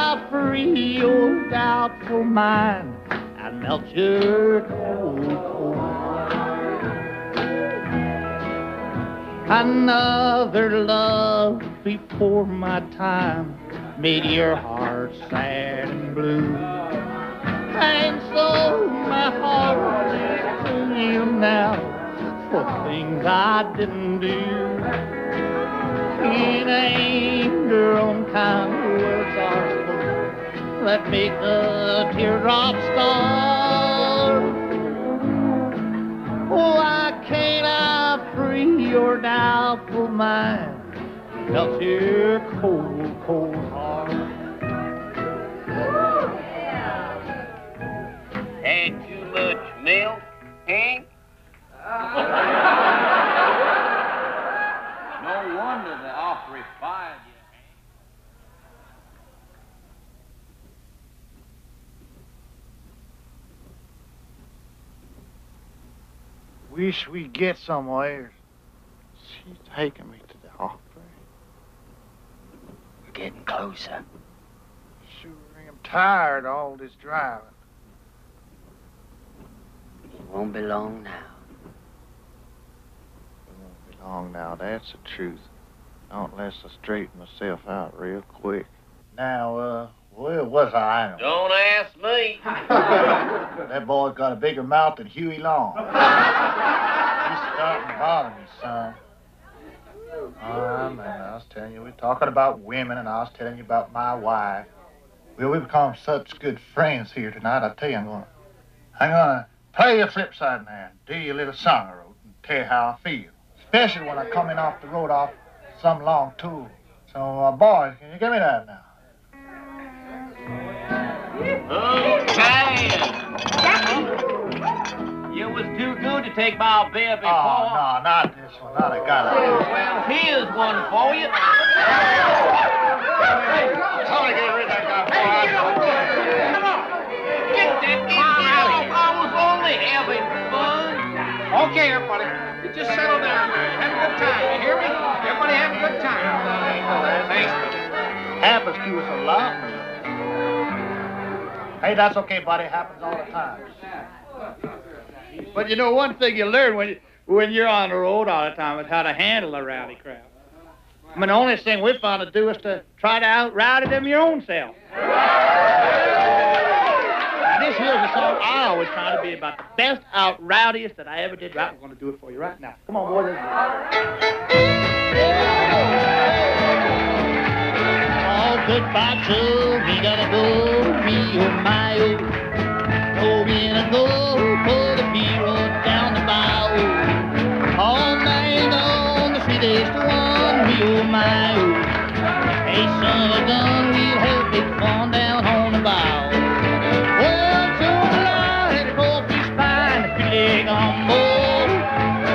free your doubtful mind and melt your cold core. Another love before my time made your heart sad and blue. And so my heart is to you now for things I didn't do. In anger, unkind words are that make the teardrops start. Why oh, can't I free your doubtful mind? Melt your cold, cold heart.
Had too much milk, Hank?
No wonder they're off refined.
Wish we'd get somewhere. She's taking me to the opera.
We're getting closer.
Sure I'm tired of all this driving.
It won't be long now.
It won't be long now, that's the truth. Not unless I straighten myself out real quick. Now, uh, where was I?
Don't ask me.
that boy's got a bigger mouth than Huey Long. He's starting to bother me, son. Ah, man, I was telling you, we're talking about women, and I was telling you about my wife. Well, we've become such good friends here tonight. I tell you, I'm gonna, I'm gonna play a flip side now, do you a little song I wrote, and tell you how I feel. Especially when I come in off the road off some long tour. So, uh, boys, can you give me that now? Oh.
Okay. You was too good to take my bear before.
Oh, no, not this one. Not a guy like this.
Well, here's one for you.
How get rid of that guy before I
Come on. Get that idiot off. I was only having fun.
Okay, everybody. You just settle down. Have a good time. You hear me? Everybody have a good time. Thanks.
Happens to us a lot. Hey, that's okay, buddy. It happens all the time.
But you know, one thing you learn when, you, when you're on the road all the time is how to handle a rowdy crowd. I mean, the only thing we're found to do is to try to out rowdy them your own self. This here's a song I always try to be about the best out rowdiest that I ever did. Right, we're going to do it for you right now. Come on, boys. Goodbye, Joe. We gotta go. Me, oh, my, oh. We gonna go for the hero down the bayou. All night on the days one. My, oh. Hey, son of a gun, we'll have big fun down on the bayou. Well, tonight, hope he's fine if you leg on board.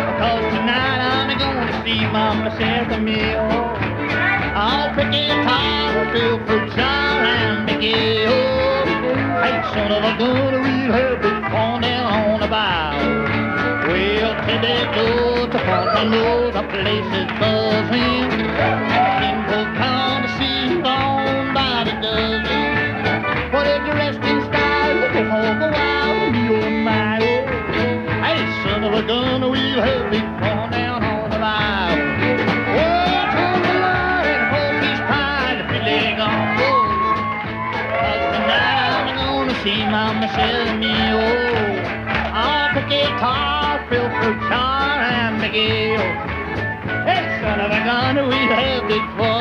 Because tonight I'm gonna see Mama Santa Meal. I'll pick a guitar, fill fruit jar, and begin. Hey, son of a gun, we'll have big fun down on the bow. Well, today goes to Fontainebleau, the place is buzzing. People come to see by the dozen. For me oh my oh. Hey, son of a gun, we'll have big fun see Mama Shelly me, pick a guitar, fruit jar, and Miguel. Hey, son of a gun, we'll have big fun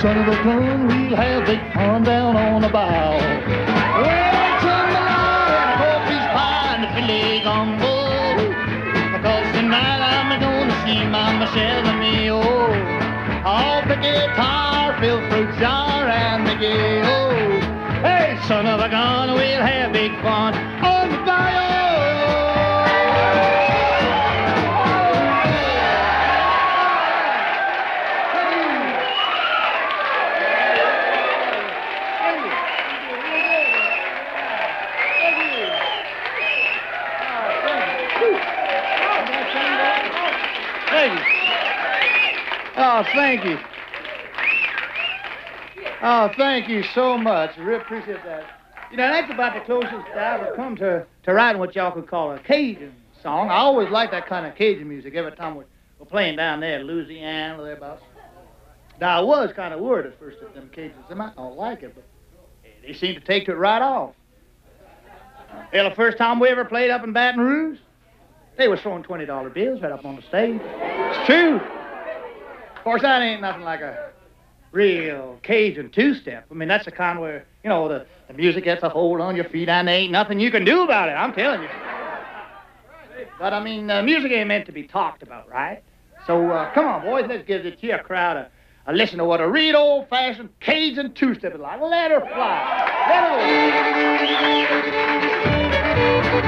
son of a gun, we'll have it on down on the bow. Well, it's on the line, hope he's fine if he on board. Because tonight I'm gonna see my Michelle and me, oh. Off the guitar, fill fruit jar, and the gale. oh. Hey, son of a gun, we'll have big fun. Thank you so much. Really appreciate that. You know, that's about the closest I ever come to, to writing what y'all could call a Cajun song. I always like that kind of Cajun music every time we're, we're playing down there in Louisiana or thereabouts. Now, I was kind of worried at first at them Cajuns. They might not like it, but they seem to take to it right off. Hell, the first time we ever played up in Baton Rouge, they was throwing $20 bills right up on the stage. It's true. Of course, that ain't nothing like a real Cajun two-step. I mean, that's the kind where, you know, the, the music gets a hold on your feet and there ain't nothing you can do about it, I'm telling you. But, I mean, uh, music ain't meant to be talked about, right? So, uh, come on, boys, let's give the cheer crowd a, a listen to what a real old-fashioned Cajun two-step is like. Let her fly. Let
Come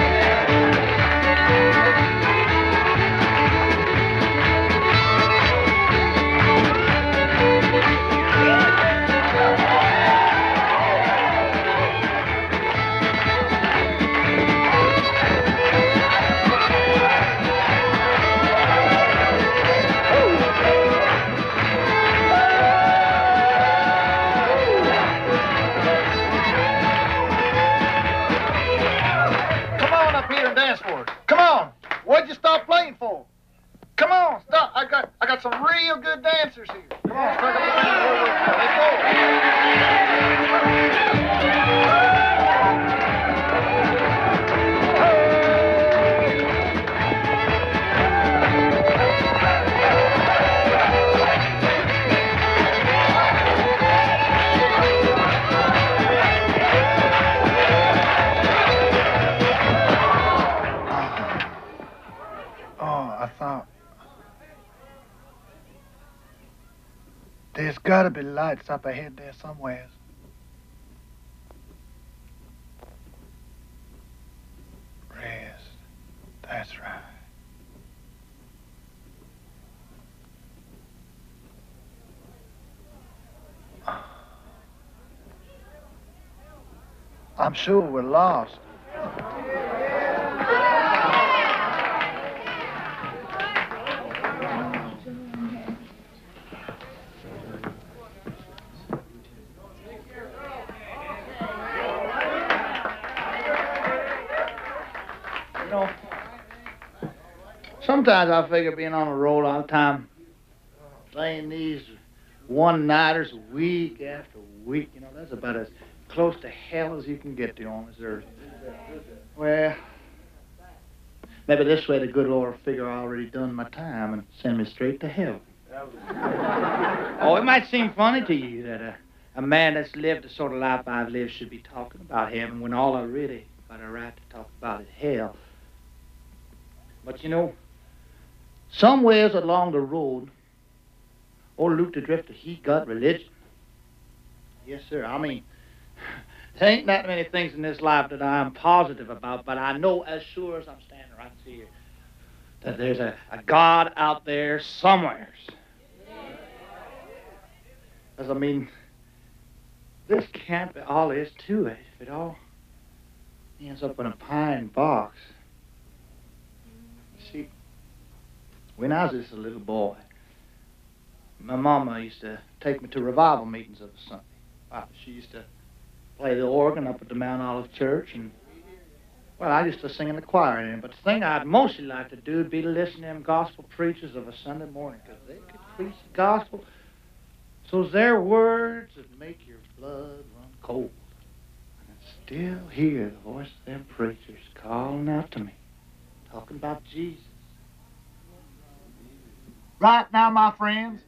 What'd you stop playing for? Come on, stop. I got I got some real good dancers here. Come on, strike up. Let's go.
I thought. There's gotta be lights up ahead there somewhere. Rest. That's right. I'm sure we're lost.
Sometimes I figure being on the road all the time, playing these one-nighters week after week, you know, that's about as close to hell as you can get to on this earth. Well, maybe this way the good Lord figure I already done my time and send me straight to hell. oh, it might seem funny to you that a, a man that's lived the sort of life I've lived should be talking about heaven when all I really got a right to talk about is hell. But you know, somewheres along the road, old Luke the Drifter, he got religion. Yes, sir. I mean, there ain't that many things in this life that I'm positive about, but I know as sure as I'm standing right here that there's a, a God out there somewheres. Because, I mean, this can't be all there is to it. If it all ends up in a pine box. See, when I was just a little boy, my mama used to take me to revival meetings of a Sunday. She used to play the organ up at the Mount Olive Church, and well, I used to sing in the choir in. But the thing I'd mostly like to do would be to listen to them gospel preachers of a Sunday morning, because they could preach the gospel so their words would make your blood run cold. And I'd still hear the voice of them preachers calling out to me, talking about Jesus.
Right now, my friends,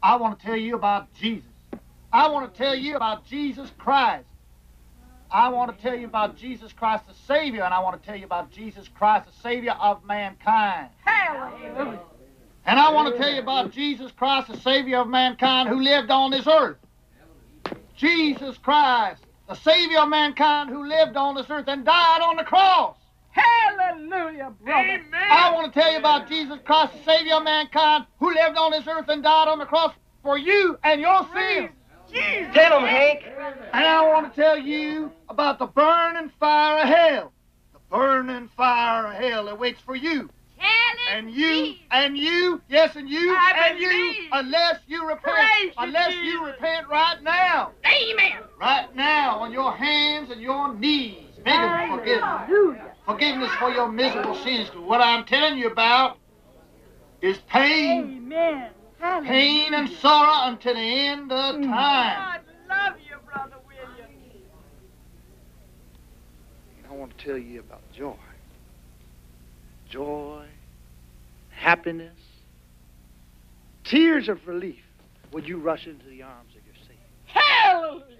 I want to tell you about Jesus. I want to tell you about Jesus Christ. I want to tell you about Jesus Christ the Savior, and I want to tell you about Jesus Christ the Savior of mankind.
Hallelujah. And I want to tell you about Jesus Christ, the Savior of mankind who lived on this earth. Jesus Christ, the Savior of mankind who lived on this earth and died on the cross.
Hallelujah, brother. Amen.
I want to tell you about Jesus Christ, the Savior of mankind who lived on this earth and died on the cross for you and your sins.
Jesus. Tell him, Hank.
And I want to tell you about the burning fire of hell. The burning fire of hell that waits for you. And you, and you, yes, and you,
I
and you, unless you repent,
Praise
unless you repent right now,
Amen.
right now, on your hands and your knees, begging forgiveness, forgiveness for your miserable sins. what I'm telling you about is pain,
Amen.
pain and sorrow until the end of mm. time.
I love you, Brother William.
I want to tell you about joy. Joy, happiness, tears of relief when you rush into the arms of your Savior.
Hallelujah.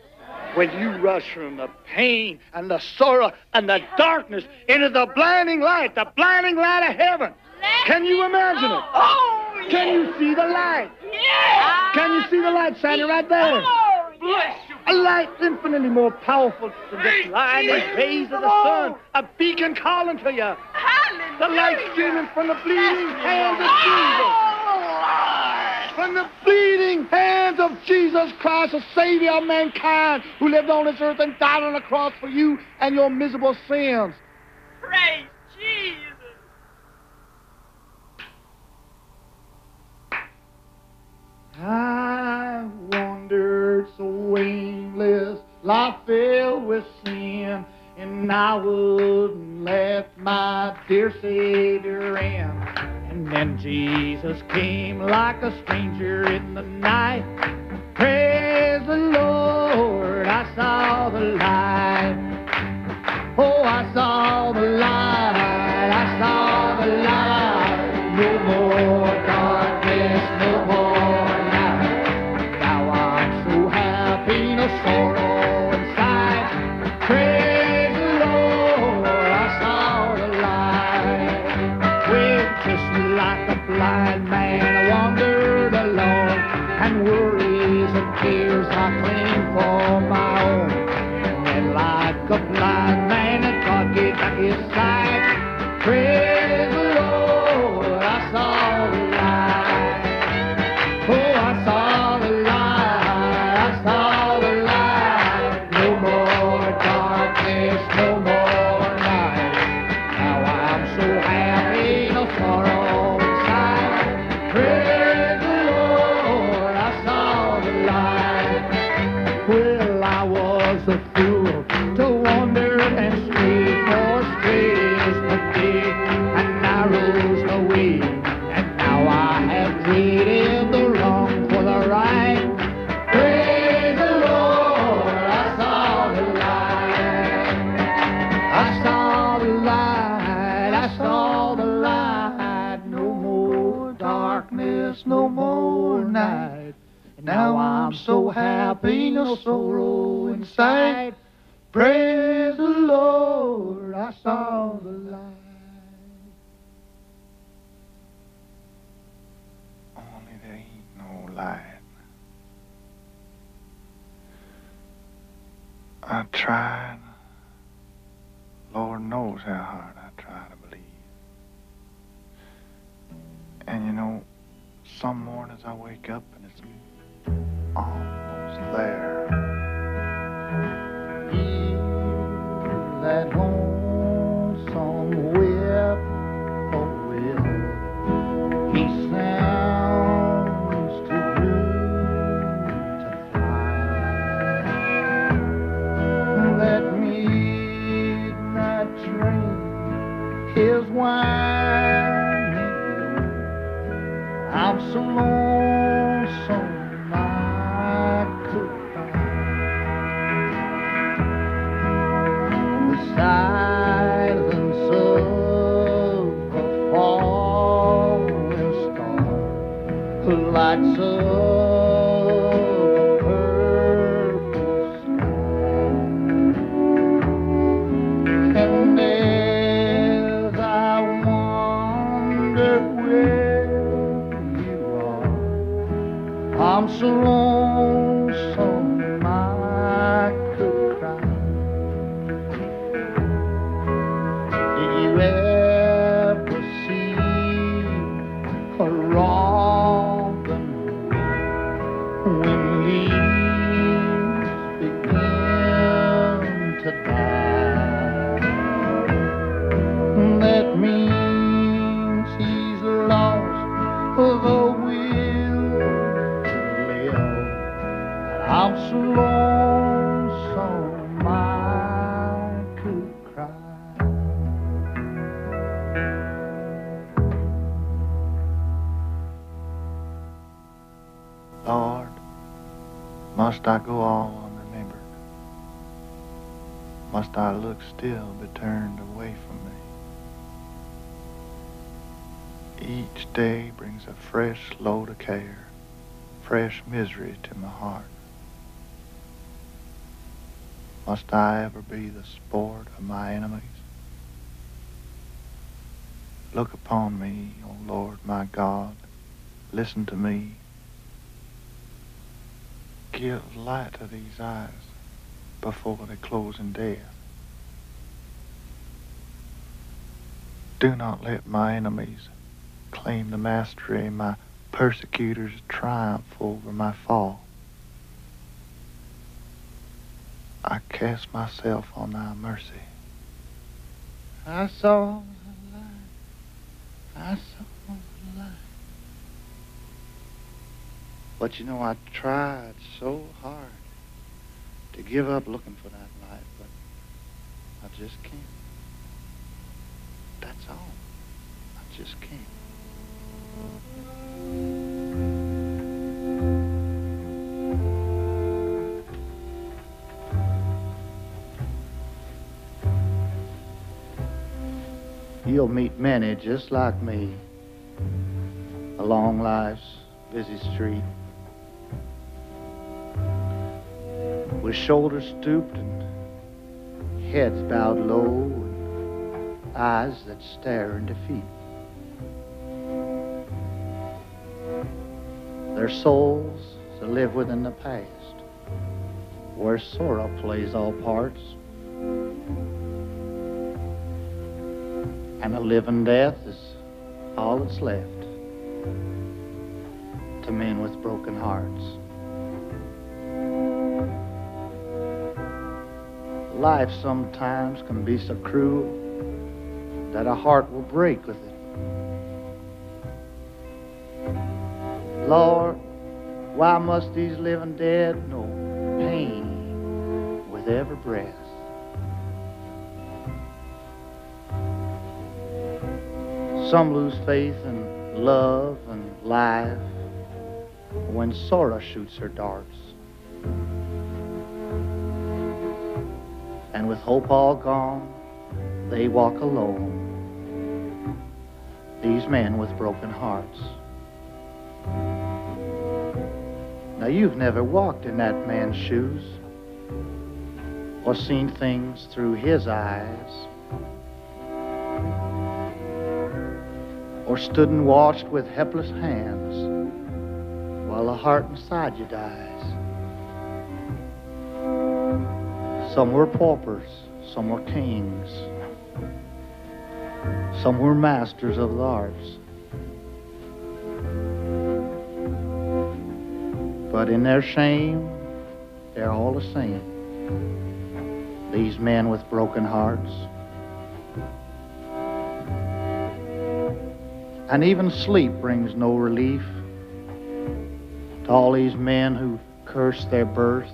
When you rush from the pain and the sorrow and the darkness into the blinding light, the blinding light of heaven. Can you imagine it?
Oh,
Can you see the light?
yeah.
Can you see the light shining right there?
Oh, bless you.
A light infinitely more powerful than the blinding rays of the sun. A beacon calling to you. The light streaming from the bleeding hands of Jesus. From the bleeding hands of Jesus Christ, the Savior of mankind, who lived on this earth and died on the cross for you and your miserable sins.
Praise Jesus.
I wandered so aimless, life filled with sin, and I wouldn't let my dear Savior in. And then Jesus came like a stranger in the night. Praise the Lord, I saw the light. Oh, I saw the light,
wake up and it's almost Must I look still, be turned away from me? Each day brings a fresh load of care, fresh misery to my heart. Must I ever be the sport of my enemies? Look upon me, O Lord my God. Listen to me. Give light to these eyes before they close in death. Do not let my enemies claim the mastery, my persecutors triumph over my fall. I cast myself on thy mercy.
I saw the light. I saw the light. But you know, I tried so hard to give up looking for that light, but I just can't. That's all. I just can't. You'll meet many just like me along life's busy street. With shoulders stooped and heads bowed low eyes that stare in defeat. Their souls that live within the past, where sorrow plays all parts. And a living death is all that's left to men with broken hearts. Life sometimes can be so cruel that a heart will break with it. Lord, why must these living dead know pain with every breath? Some lose faith in love and life when sorrow shoots her darts. And with hope all gone, they walk alone. These men with broken hearts. Now, you've never walked in that man's shoes or seen things through his eyes or stood and watched with helpless hands while the heart inside you dies. Some were paupers, some were kings, some were masters of the arts. But in their shame, they're all the same. These men with broken hearts. And even sleep brings no relief to all these men who curse their birth.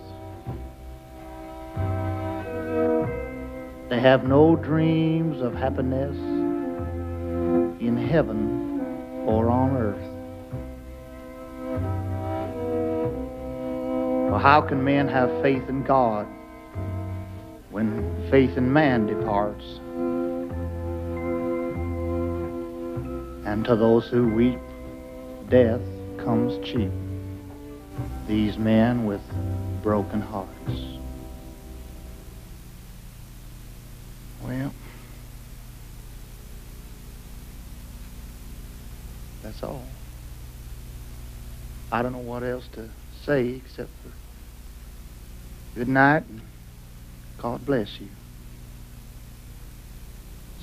They have no dreams of happiness in heaven or on earth. Well, how can men have faith in God when faith in man departs? And to those who weep, death comes cheap. These men with broken hearts. Well, that's all. I don't know what else to say except for good night and God bless you.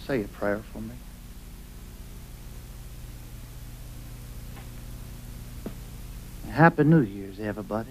Say a prayer for me. Happy New Year's, everybody.